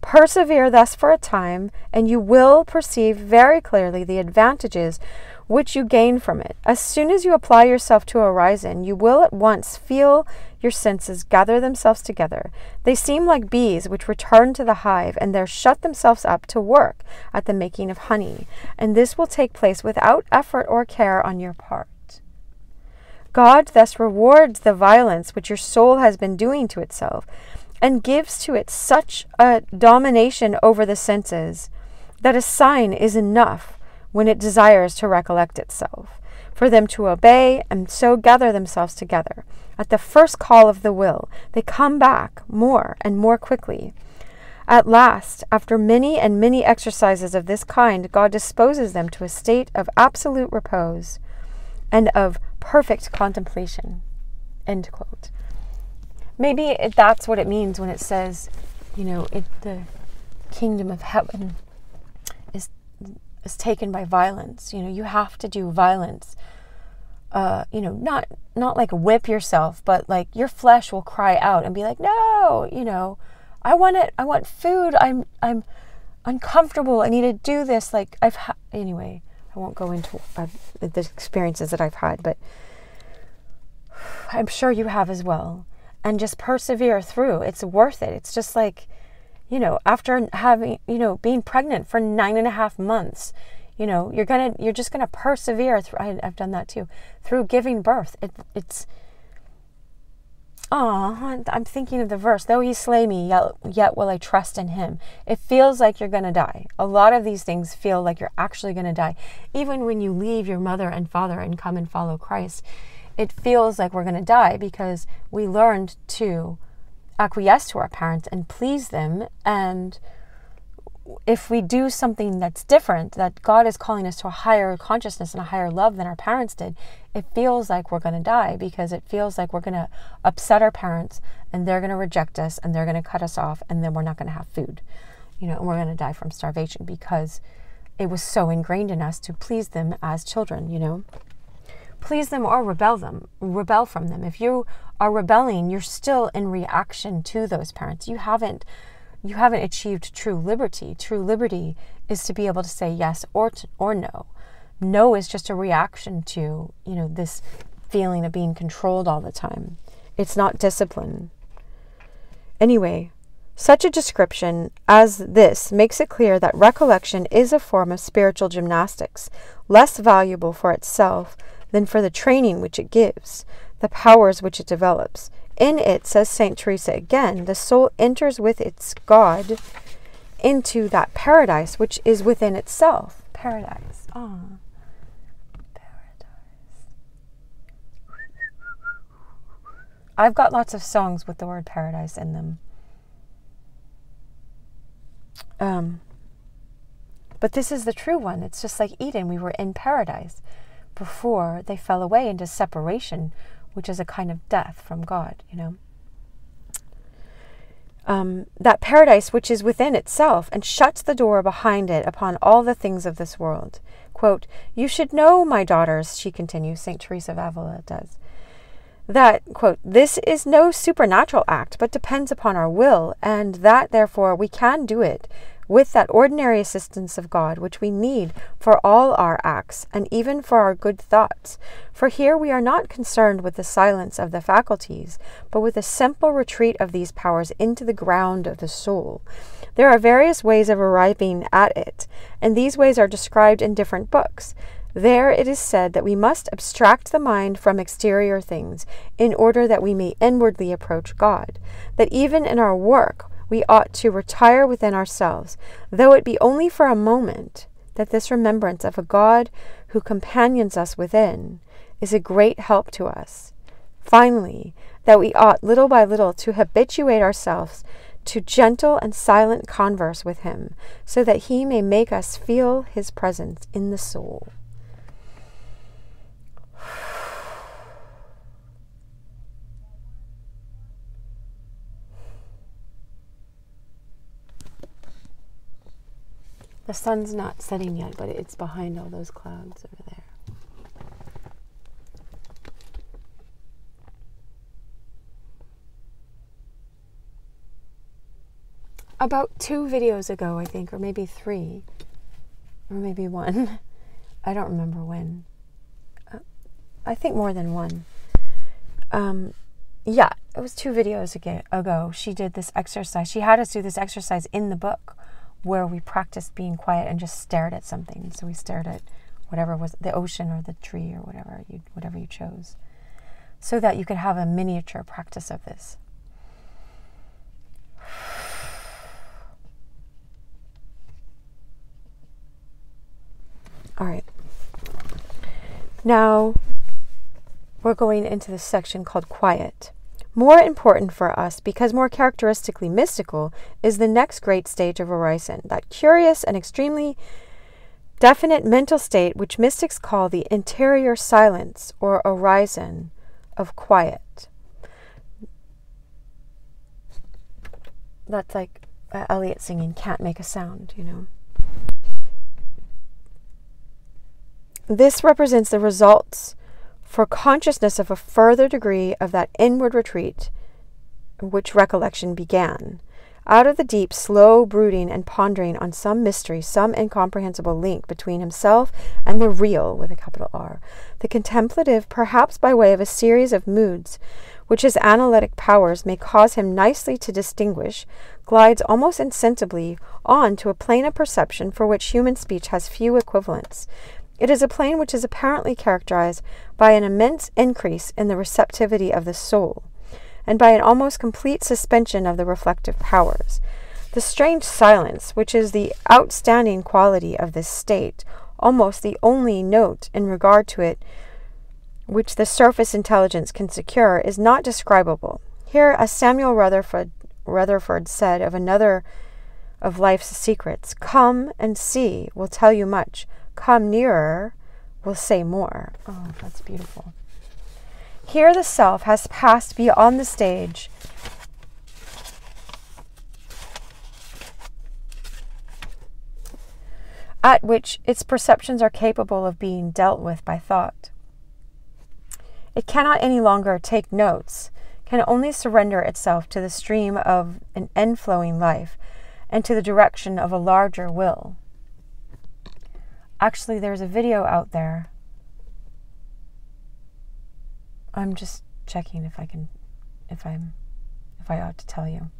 Persevere thus for a time, and you will perceive very clearly the advantages which you gain from it. As soon as you apply yourself to a orison, you will at once feel your senses gather themselves together. They seem like bees which return to the hive and there shut themselves up to work at the making of honey, and this will take place without effort or care on your part. God thus rewards the violence which your soul has been doing to itself and gives to it such a domination over the senses that a sign is enough when it desires to recollect itself, for them to obey and so gather themselves together. At the first call of the will, they come back more and more quickly. At last, after many and many exercises of this kind, God disposes them to a state of absolute repose and of perfect contemplation. End quote. Maybe that's what it means when it says, you know, it, the kingdom of heaven is taken by violence. You know, you have to do violence. Uh, you know, not not like whip yourself, but like your flesh will cry out and be like, "No, you know, I want it. I want food. I'm I'm uncomfortable. I need to do this." Like I've ha- anyway. I won't go into uh, the experiences that I've had, but *sighs* I'm sure you have as well. And just persevere through. It's worth it. It's just like you know, after having, you know, being pregnant for nine and a half months, you know, you're gonna, you're just gonna persevere through. I, have done that too, through giving birth. It, it's, oh, I'm thinking of the verse. Though he slay me, yet, yet will I trust in him. It feels like you're gonna die. A lot of these things feel like you're actually gonna die. Even when you leave your mother and father and come and follow Christ, it feels like we're gonna die because we learned to acquiesce to our parents and please them. And if we do something that's different, that God is calling us to a higher consciousness and a higher love than our parents did, it feels like we're going to die because it feels like we're going to upset our parents and they're going to reject us and they're going to cut us off and then we're not going to have food, you know, and we're going to die from starvation because it was so ingrained in us to please them as children, you know please them or rebel them rebel from them. If you are rebelling you're still in reaction to those parents. You haven't you haven't achieved true liberty. True liberty is to be able to say yes or to, or no. No is just a reaction to you know this feeling of being controlled all the time. It's not discipline. Anyway such a description as this makes it clear that recollection is a form of spiritual gymnastics, less valuable for itself than for the training which it gives, the powers which it develops. In it, says St. Teresa again, the soul enters with its God into that paradise which is within itself. Paradise. Ah. Paradise. I've got lots of songs with the word paradise in them. Um, but this is the true one. It's just like Eden. We were in paradise before they fell away into separation, which is a kind of death from God, you know. Um, that paradise which is within itself and shuts the door behind it upon all the things of this world. Quote, You should know, my daughters, she continues, St. Teresa of Avila does, that, quote, this is no supernatural act, but depends upon our will, and that, therefore, we can do it with that ordinary assistance of God which we need for all our acts and even for our good thoughts. For here we are not concerned with the silence of the faculties, but with the simple retreat of these powers into the ground of the soul. There are various ways of arriving at it, and these ways are described in different books. There it is said that we must abstract the mind from exterior things in order that we may inwardly approach God, that even in our work we ought to retire within ourselves, though it be only for a moment, that this remembrance of a God who companions us within is a great help to us. Finally, that we ought little by little to habituate ourselves to gentle and silent converse with Him, so that He may make us feel His presence in the soul. The sun's not setting yet, but it's behind all those clouds over there. About two videos ago, I think, or maybe three, or maybe one. *laughs* I don't remember when. Uh, I think more than one. Um, yeah, it was two videos ago. She did this exercise. She had us do this exercise in the book where we practiced being quiet and just stared at something. So we stared at whatever was the ocean or the tree or whatever you whatever you chose, so that you could have a miniature practice of this. *sighs* All right. Now we're going into this section called quiet. More important for us, because more characteristically mystical, is the next great stage of orison, that curious and extremely definite mental state which mystics call the interior silence or orison of quiet. That's like uh, Elliott singing, can't make a sound, you know. This represents the results for consciousness of a further degree of that inward retreat which recollection began. Out of the deep, slow brooding and pondering on some mystery, some incomprehensible link between himself and the real, with a capital R, the contemplative, perhaps by way of a series of moods, which his analytic powers may cause him nicely to distinguish, glides almost insensibly on to a plane of perception for which human speech has few equivalents. It is a plane which is apparently characterized by an immense increase in the receptivity of the soul, and by an almost complete suspension of the reflective powers. The strange silence, which is the outstanding quality of this state, almost the only note in regard to it which the surface intelligence can secure, is not describable. Here, as Samuel Rutherford, Rutherford said of another of life's secrets, come and see will tell you much. Come nearer will say more. Oh, that's beautiful. Here, the self has passed beyond the stage at which its perceptions are capable of being dealt with by thought. It cannot any longer take notes, can only surrender itself to the stream of an inflowing life and to the direction of a larger will. Actually, there's a video out there. I'm just checking if I can, if I'm, if I ought to tell you.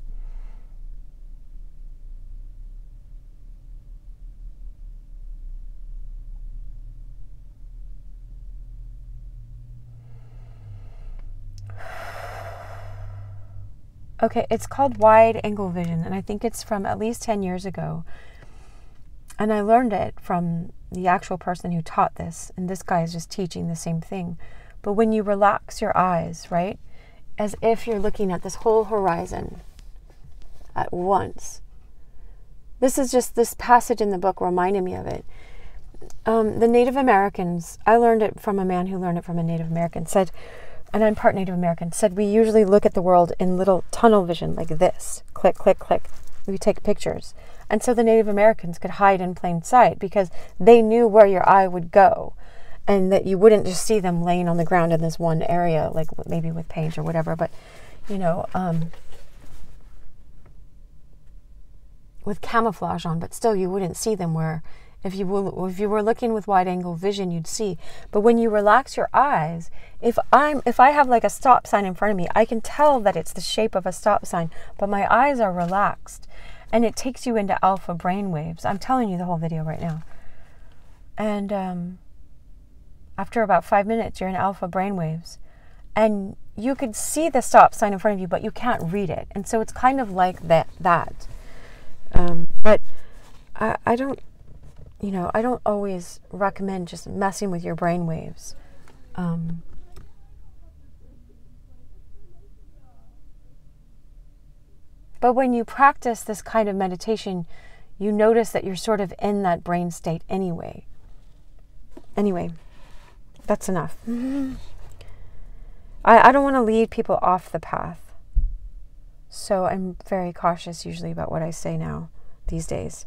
Okay, it's called wide angle vision, and I think it's from at least 10 years ago. And I learned it from the actual person who taught this, and this guy is just teaching the same thing. But when you relax your eyes, right, as if you're looking at this whole horizon at once. This is just this passage in the book reminded me of it. Um, the Native Americans, I learned it from a man who learned it from a Native American, said and I'm part Native American, said we usually look at the world in little tunnel vision like this click, click, click. We take pictures. And so the Native Americans could hide in plain sight because they knew where your eye would go and that you wouldn't just see them laying on the ground in this one area, like maybe with paint or whatever, but you know, um, with camouflage on, but still you wouldn't see them where if you were, if you were looking with wide angle vision, you'd see. But when you relax your eyes, if I'm if I have like a stop sign in front of me, I can tell that it's the shape of a stop sign, but my eyes are relaxed. And it takes you into alpha brain waves. I'm telling you the whole video right now. And um, after about five minutes, you're in alpha brain waves. And you could see the stop sign in front of you, but you can't read it. And so it's kind of like that that. Um, but I, I don't you know, I don't always recommend just messing with your brain waves. Um, but when you practice this kind of meditation, you notice that you're sort of in that brain state anyway. Anyway, that's enough. I, I don't want to lead people off the path. So I'm very cautious usually about what I say now these days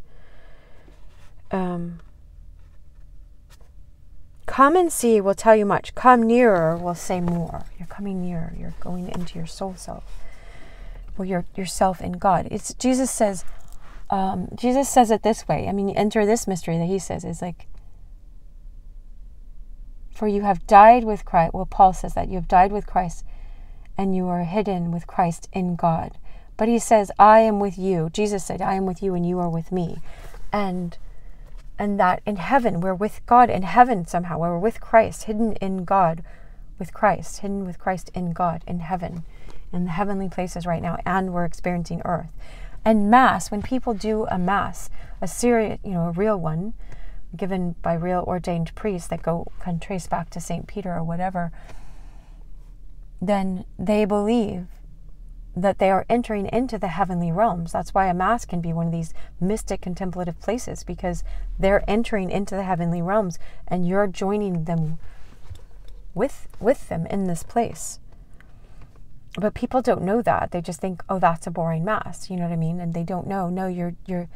um, come and see will tell you much. Come nearer will say more. You're coming nearer. You're going into your soul self. Well, your yourself in God. It's Jesus says. Um, Jesus says it this way. I mean, enter this mystery that he says is like, for you have died with Christ. Well, Paul says that you have died with Christ, and you are hidden with Christ in God. But he says, I am with you. Jesus said, I am with you, and you are with me. And and that in heaven we're with God in heaven somehow. We're with Christ, hidden in God with Christ, hidden with Christ in God in heaven, in the heavenly places right now, and we're experiencing earth. And Mass, when people do a Mass, a serious, you know, a real one, given by real ordained priests that go can trace back to St. Peter or whatever, then they believe that they are entering into the heavenly realms. That's why a Mass can be one of these mystic contemplative places because they're entering into the heavenly realms and you're joining them with with them in this place. But people don't know that. They just think, "Oh, that's a boring mass." You know what I mean? And they don't know. No, you're you're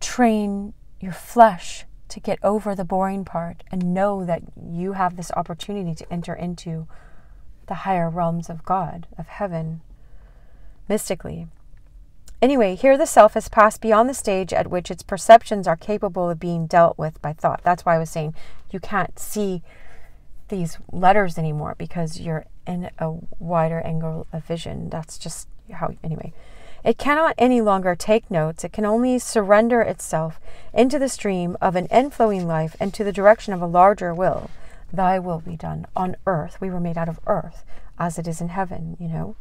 train your flesh to get over the boring part and know that you have this opportunity to enter into the higher realms of God, of heaven mystically. Anyway, here the self has passed beyond the stage at which its perceptions are capable of being dealt with by thought. That's why I was saying you can't see these letters anymore because you're in a wider angle of vision. That's just how, anyway. It cannot any longer take notes. It can only surrender itself into the stream of an inflowing life and to the direction of a larger will. Thy will be done on earth. We were made out of earth as it is in heaven, you know.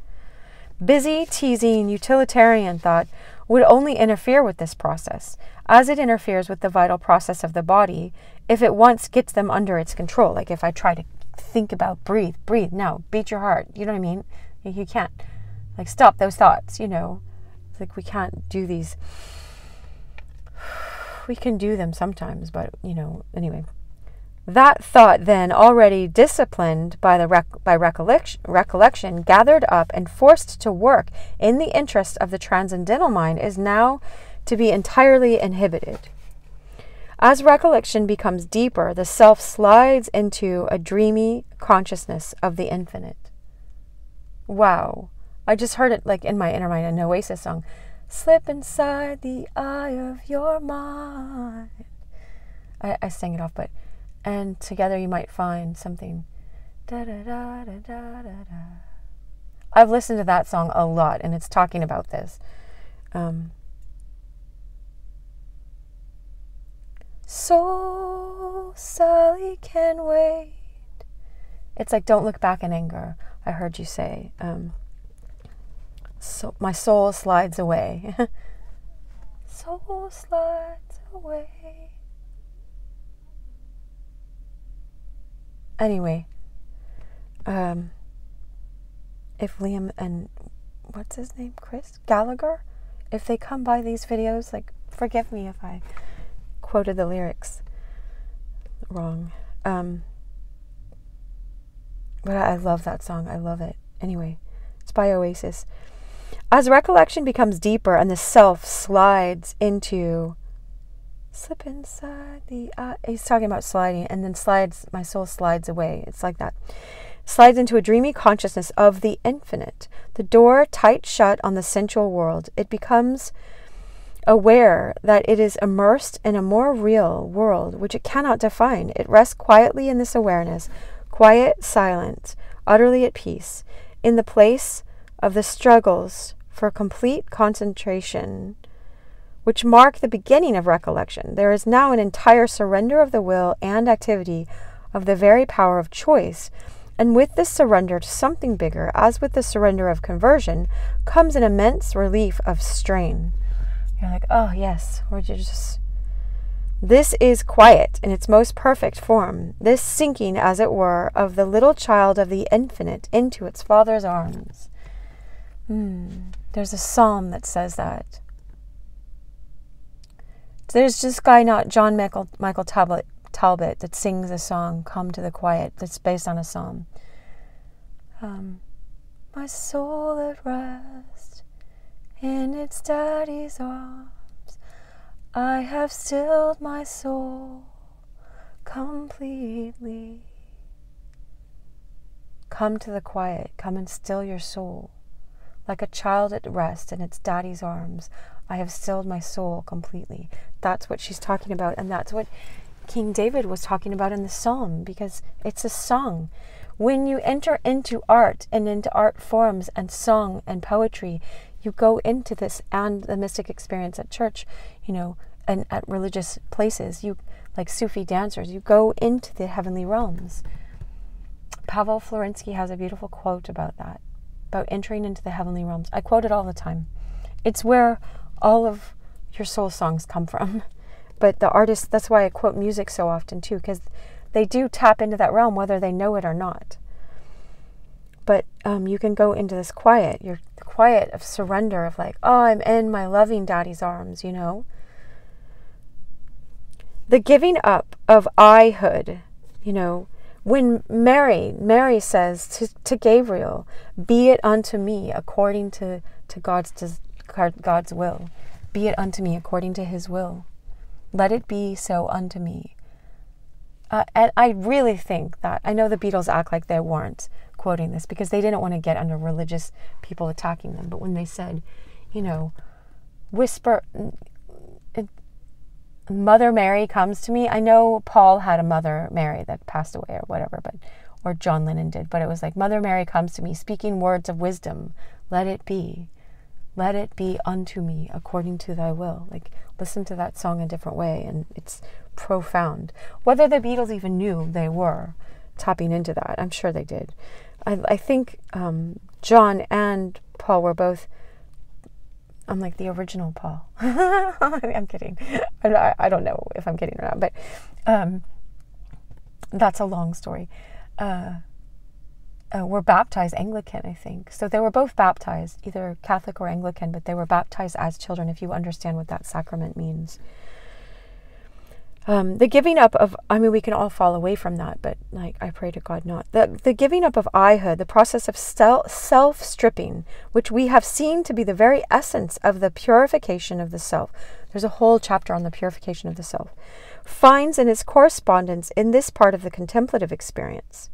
Busy, teasing, utilitarian thought would only interfere with this process, as it interferes with the vital process of the body if it once gets them under its control. Like if I try to think about breathe, breathe, now, beat your heart. You know what I mean? You can't. Like, stop those thoughts, you know. Like we can't do these. *sighs* We can do them sometimes, but you know, anyway. That thought, then already disciplined by the rec- by recollection, recollection, gathered up and forced to work in the interest of the transcendental mind, is now to be entirely inhibited. As recollection becomes deeper, the self slides into a dreamy consciousness of the infinite. Wow. I just heard it like in my inner mind, an Oasis song. Slip inside the eye of your mind. I, I sang it off, but and together you might find something. Da, da, da, da, da, da, da. I've listened to that song a lot, and it's talking about this. Um, so Sally can wait. It's like don't look back in anger. I heard you say. Um, so my soul slides away. *laughs* soul slides away. Anyway, um, if Liam and what's his name, Chris Gallagher, if they come by these videos, like, forgive me if I quoted the lyrics wrong. Um, but I love that song. I love it. Anyway, it's by Oasis. As recollection becomes deeper and the self slides into slip inside the. He's talking about sliding and then slides, my soul slides away. It's like that. Slides into a dreamy consciousness of the infinite. The door tight shut on the sensual world. It becomes aware that it is immersed in a more real world which it cannot define. It rests quietly in this awareness, quiet, silent, utterly at peace, in the place of the struggles for complete concentration, which mark the beginning of recollection. There is now an entire surrender of the will and activity of the very power of choice. And with this surrender to something bigger, as with the surrender of conversion, comes an immense relief of strain. You're like, oh, yes, we're just. This is quiet in its most perfect form, this sinking, as it were, of the little child of the infinite into its father's arms. Hmm. There's a psalm that says that. There's this guy, not John Michael, Michael Talbot, Talbot, that sings a song, Come to the Quiet, that's based on a psalm. Um, my soul at rest in its daddy's arms. I have stilled my soul completely. Come to the quiet, come and still your soul. Like a child at rest in its daddy's arms, I have stilled my soul completely. That's what she's talking about. And that's what King David was talking about in the psalm because it's a song. When you enter into art and into art forms and song and poetry, you go into this and the mystic experience at church, you know, and at religious places, you like Sufi dancers, you go into the heavenly realms. Pavel Florensky has a beautiful quote about that about entering into the heavenly realms. I quote it all the time. It's where all of your soul songs come from. *laughs* But the artists, that's why I quote music so often too, because they do tap into that realm whether they know it or not. But um, you can go into this quiet, your quiet of surrender, of like, oh, I'm in my loving daddy's arms, you know? The giving up of Ihood, you know, when Mary, Mary says to, to Gabriel, Be it unto me according to, to God's, God's will. Be it unto me according to his will. Let it be so unto me. Uh, and I really think that, I know the Beatles act like they weren't quoting this because they didn't want to get under religious people attacking them. But when they said, you know, whisper, Mother Mary comes to me. I know Paul had a mother Mary that passed away or whatever, but or John Lennon did, but it was like Mother Mary comes to me speaking words of wisdom. Let it be. Let it be unto me according to thy will. Like listen to that song a different way and it's profound. Whether the Beatles even knew they were tapping into that, I'm sure they did. I, I think um, John and Paul were both I'm like the original Paul. *laughs* I'm kidding. I, I, don't know if I'm kidding or not, but um, that's a long story. Uh, uh, were baptized Anglican, I think. So they were both baptized, either Catholic or Anglican, but they were baptized as children, if you understand what that sacrament means. Um, the giving up of, I mean, we can all fall away from that, but like, I pray to God not. The, the giving up of Ihood, the process of self stripping, which we have seen to be the very essence of the purification of the self. There's a whole chapter on the purification of the self, finds in its correspondence in this part of the contemplative experience.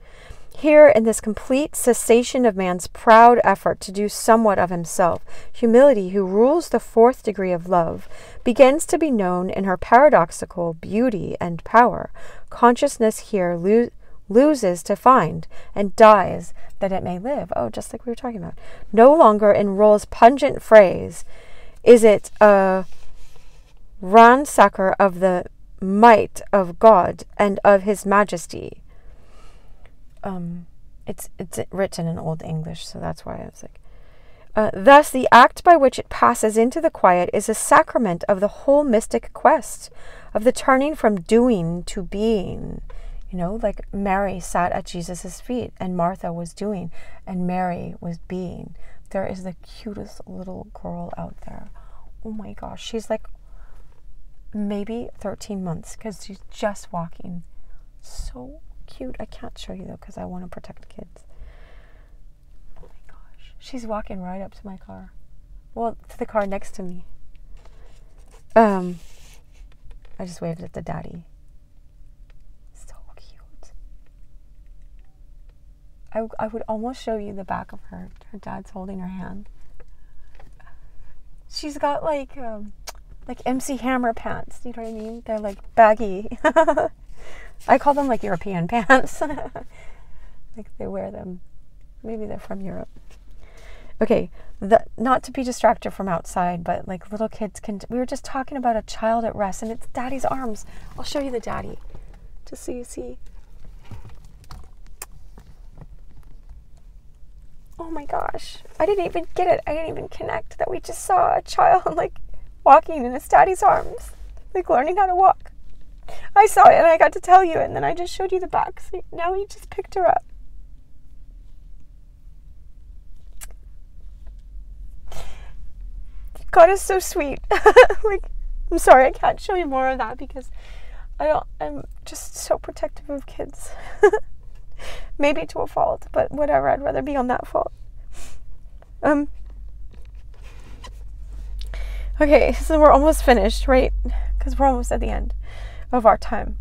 Here, in this complete cessation of man's proud effort to do somewhat of himself, humility, who rules the fourth degree of love, begins to be known in her paradoxical beauty and power. Consciousness here lo- loses to find and dies that it may live. Oh, just like we were talking about. No longer in Rolle's pungent phrase is it a ransacker of the might of God and of his majesty um, it's it's written in Old English, so that's why I was like. Uh, Thus, the act by which it passes into the quiet is a sacrament of the whole mystic quest, of the turning from doing to being. You know, like Mary sat at Jesus' feet and Martha was doing, and Mary was being. There is the cutest little girl out there. Oh my gosh, she's like maybe 13 months because she's just walking. So cute. I can't show you though because I want to protect kids. Oh my gosh. She's walking right up to my car. Well, to the car next to me. Um, I just waved at the daddy. So cute. I, I would almost show you the back of her. Her dad's holding her hand. She's got like um, like MC Hammer pants. You know what I mean? They're like baggy. *laughs* I call them like European *laughs* pants. like they wear them. Maybe they're from Europe. Okay, the, not to be distracted from outside, but like little kids can. We were just talking about a child at rest, and it's daddy's arms. I'll show you the daddy, just so you see. Oh my gosh, I didn't even get it. I didn't even connect that we just saw a child *laughs* like walking in his daddy's arms, like learning how to walk. I saw it and I got to tell you, and then I just showed you the box. Now you just picked her up. God is so sweet. *laughs* like, I'm sorry I can't show you more of that because I don't. I'm just so protective of kids. *laughs* Maybe to a fault, but whatever. I'd rather be on that fault. Um. Okay, so we're almost finished, right? Because we're almost at the end of our time.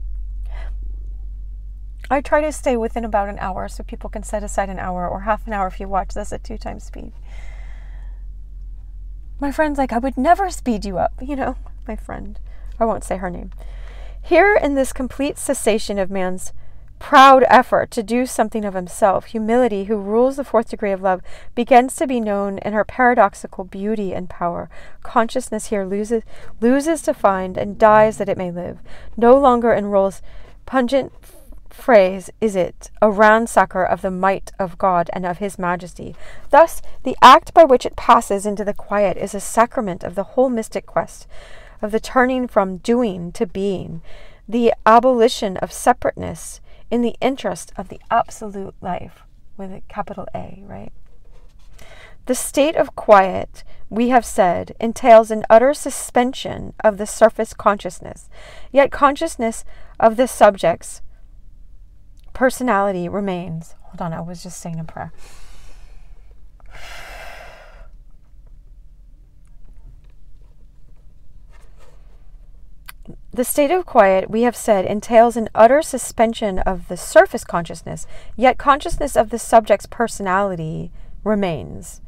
I try to stay within about an hour so people can set aside an hour or half an hour if you watch this at two times speed. My friend's like, I would never speed you up, you know, my friend. I won't say her name. Here, in this complete cessation of man's proud effort to do something of himself, humility, who rules the fourth degree of love, begins to be known in her paradoxical beauty and power. Consciousness here loses loses to find and dies that it may live. No longer in Rolle's pungent phrase is it, a ransacker of the might of God and of his majesty. Thus, the act by which it passes into the quiet is a sacrament of the whole mystic quest, of the turning from doing to being, the abolition of separateness in the interest of the absolute life with a capital A, right? The state of quiet, we have said, entails an utter suspension of the surface consciousness, yet consciousness of the subject's personality remains. Hold on, I was just saying a prayer. The state of quiet, we have said, entails an utter suspension of the surface consciousness, yet consciousness of the subject's personality remains.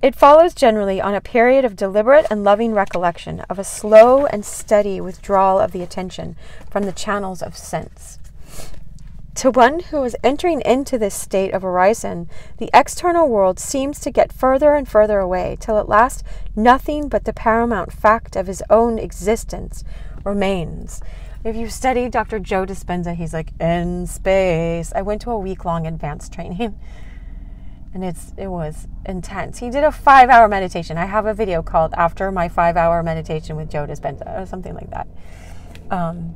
It follows generally on a period of deliberate and loving recollection of a slow and steady withdrawal of the attention from the channels of sense. To one who is entering into this state of orison, the external world seems to get further and further away, till at last nothing but the paramount fact of his own existence remains. If you study Dr. Joe Dispenza, he's like in space. I went to a week long advanced training *laughs* and it's it was intense. He did a five hour meditation. I have a video called After My Five Hour Meditation with Joe Dispenza or something like that. Um,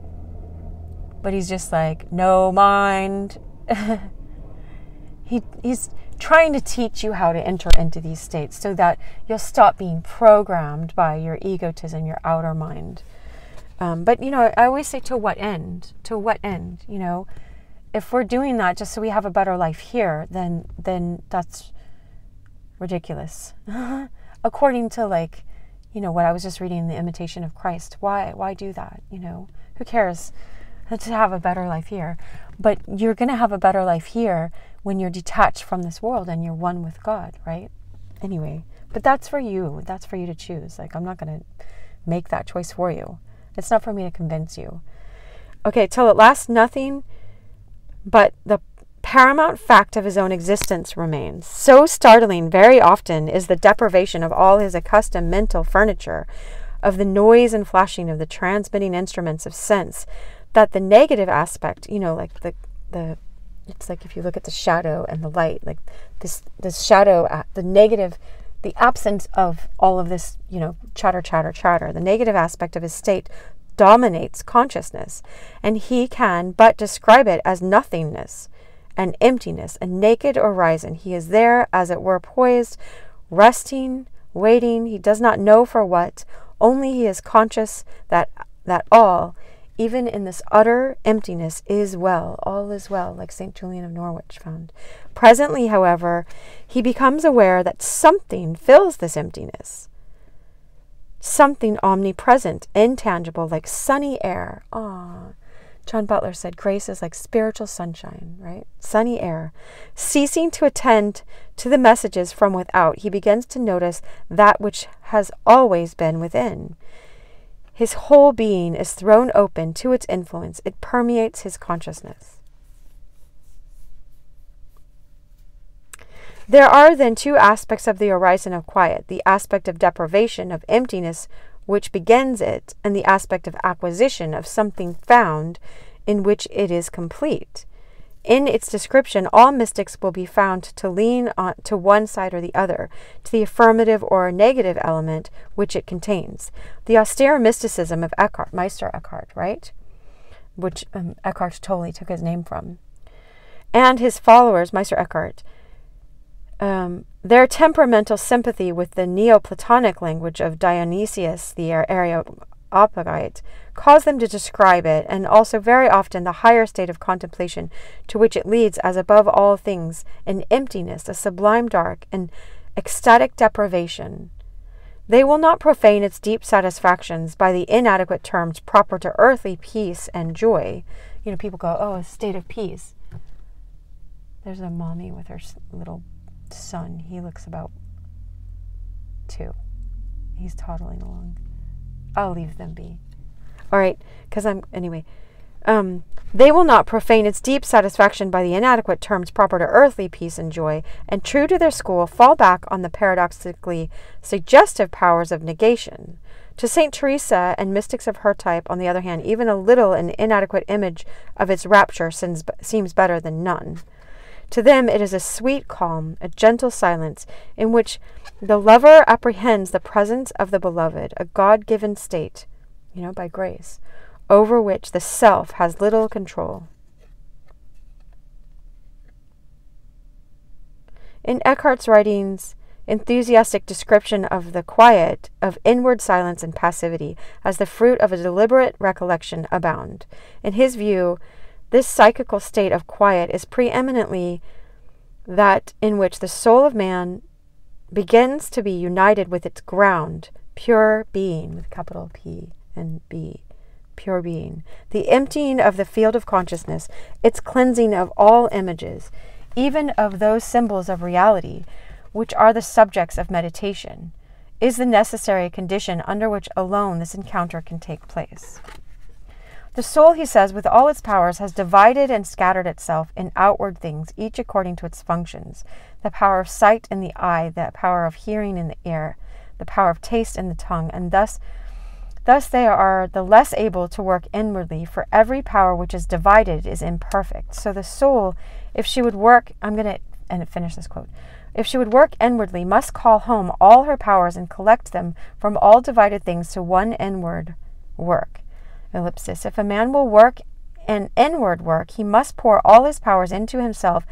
but he's just like no mind *laughs* he he's trying to teach you how to enter into these states so that you'll stop being programmed by your egotism your outer mind um, but you know i always say to what end to what end you know if we're doing that just so we have a better life here then then that's ridiculous *laughs* according to like you know what i was just reading the imitation of christ why why do that you know who cares *laughs* to have a better life here. But you're going to have a better life here when you're detached from this world and you're one with God, right? Anyway, but that's for you. That's for you to choose. Like, I'm not going to make that choice for you. It's not for me to convince you. Okay, till at last nothing but the paramount fact of his own existence remains. So startling very often is the deprivation of all his accustomed mental furniture, of the noise and flashing of the transmitting instruments of sense, that the negative aspect, you know, like the the it's like if you look at the shadow and the light, like this this shadow, uh, the negative, the absence of all of this, you know, chatter, chatter, chatter. The negative aspect of his state dominates consciousness, and he can but describe it as nothingness and emptiness, a naked orison. He is there, as it were, poised, resting, waiting. He does not know for what. Only he is conscious that that all even in this utter emptiness, is well, all is well, like St. Julian of Norwich found. Presently, however, he becomes aware that something fills this emptiness. Something omnipresent, intangible, like sunny air. Ah, John Butler said, grace is like spiritual sunshine, right? Sunny air. Ceasing to attend to the messages from without, he begins to notice that which has always been within. His whole being is thrown open to its influence, it permeates his consciousness. There are then two aspects of the orison of quiet the aspect of deprivation, of emptiness, which begins it, and the aspect of acquisition, of something found in which it is complete. In its description, all mystics will be found to lean on to one side or the other, to the affirmative or negative element which it contains. The austere mysticism of Eckhart, Meister Eckhart, right? Which um, Eckhart Tolle took his name from. And his followers, Meister Eckhart, um, their temperamental sympathy with the Neoplatonic language of Dionysius the Areopagite cause them to describe it, and also very often the higher state of contemplation to which it leads as above all things an emptiness, a sublime dark, an ecstatic deprivation. They will not profane its deep satisfactions by the inadequate terms proper to earthly peace and joy. You know, people go, oh, a state of peace. There's a mommy with her little son. He looks about two. He's toddling along. I'll leave them be. All right, because I'm anyway. Um, they will not profane its deep satisfaction by the inadequate terms proper to earthly peace and joy, and true to their school, fall back on the paradoxically suggestive powers of negation. To St. Teresa and mystics of her type, on the other hand, even a little and inadequate image of its rapture seems, seems better than none. To them, it is a sweet calm, a gentle silence, in which the lover apprehends the presence of the beloved, a God given state, you know, by grace, over which the self has little control. In Eckhart's writings, enthusiastic description of the quiet of inward silence and passivity as the fruit of a deliberate recollection abound. In his view, this psychical state of quiet is preeminently that in which the soul of man begins to be united with its ground, pure being, with capital P and be, pure being, the emptying of the field of consciousness, its cleansing of all images, even of those symbols of reality which are the subjects of meditation, is the necessary condition under which alone this encounter can take place. The soul, he says, with all its powers, has divided and scattered itself in outward things, each according to its functions the power of sight in the eye, the power of hearing in the ear, the power of taste in the tongue, and thus Thus they are the less able to work inwardly, for every power which is divided is imperfect. So the soul, if she would work, I'm going to and finish this quote. If she would work inwardly, must call home all her powers and collect them from all divided things to one inward work. Ellipsis. If a man will work an inward work, he must pour all his powers into himself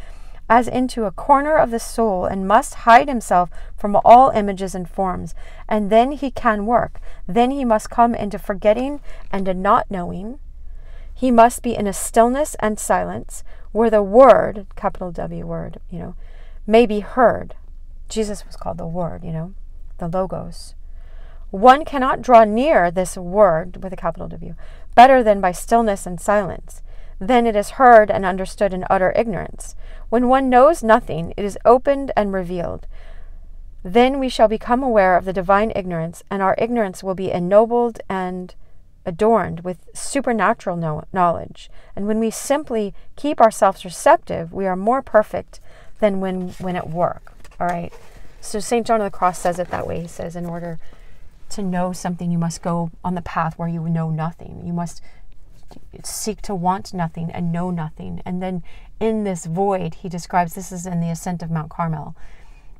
as into a corner of the soul and must hide himself from all images and forms. And then he can work. Then he must come into forgetting and a not knowing. He must be in a stillness and silence where the word, capital W word, you know, may be heard. Jesus was called the word, you know, the logos. One cannot draw near this word with a capital W better than by stillness and silence. Then it is heard and understood in utter ignorance. When one knows nothing, it is opened and revealed. Then we shall become aware of the divine ignorance, and our ignorance will be ennobled and adorned with supernatural know- knowledge. And when we simply keep ourselves receptive, we are more perfect than when, when at work. All right. So St. John of the Cross says it that way. He says, in order to know something, you must go on the path where you know nothing. You must seek to want nothing and know nothing. And then in this void, he describes this is in the ascent of Mount Carmel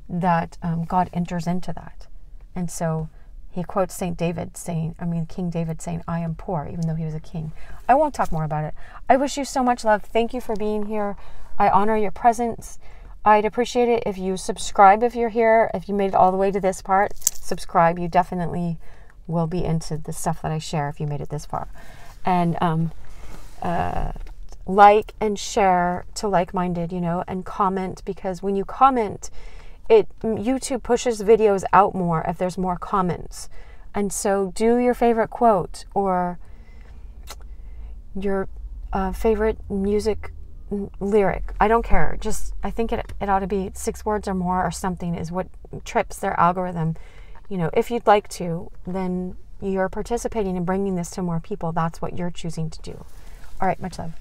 that um, God enters into that. And so he quotes St. David saying, I mean, King David saying, I am poor, even though he was a king. I won't talk more about it. I wish you so much love. Thank you for being here. I honor your presence. I'd appreciate it if you subscribe if you're here. If you made it all the way to this part, subscribe. You definitely will be into the stuff that I share if you made it this far. And um, uh, like and share to like minded, you know, and comment because when you comment, it YouTube pushes videos out more if there's more comments. And so do your favorite quote or your uh, favorite music lyric. I don't care. Just I think it it ought to be six words or more or something is what trips their algorithm. You know, if you'd like to, then you're participating in bringing this to more people. That's what you're choosing to do. All right, much love.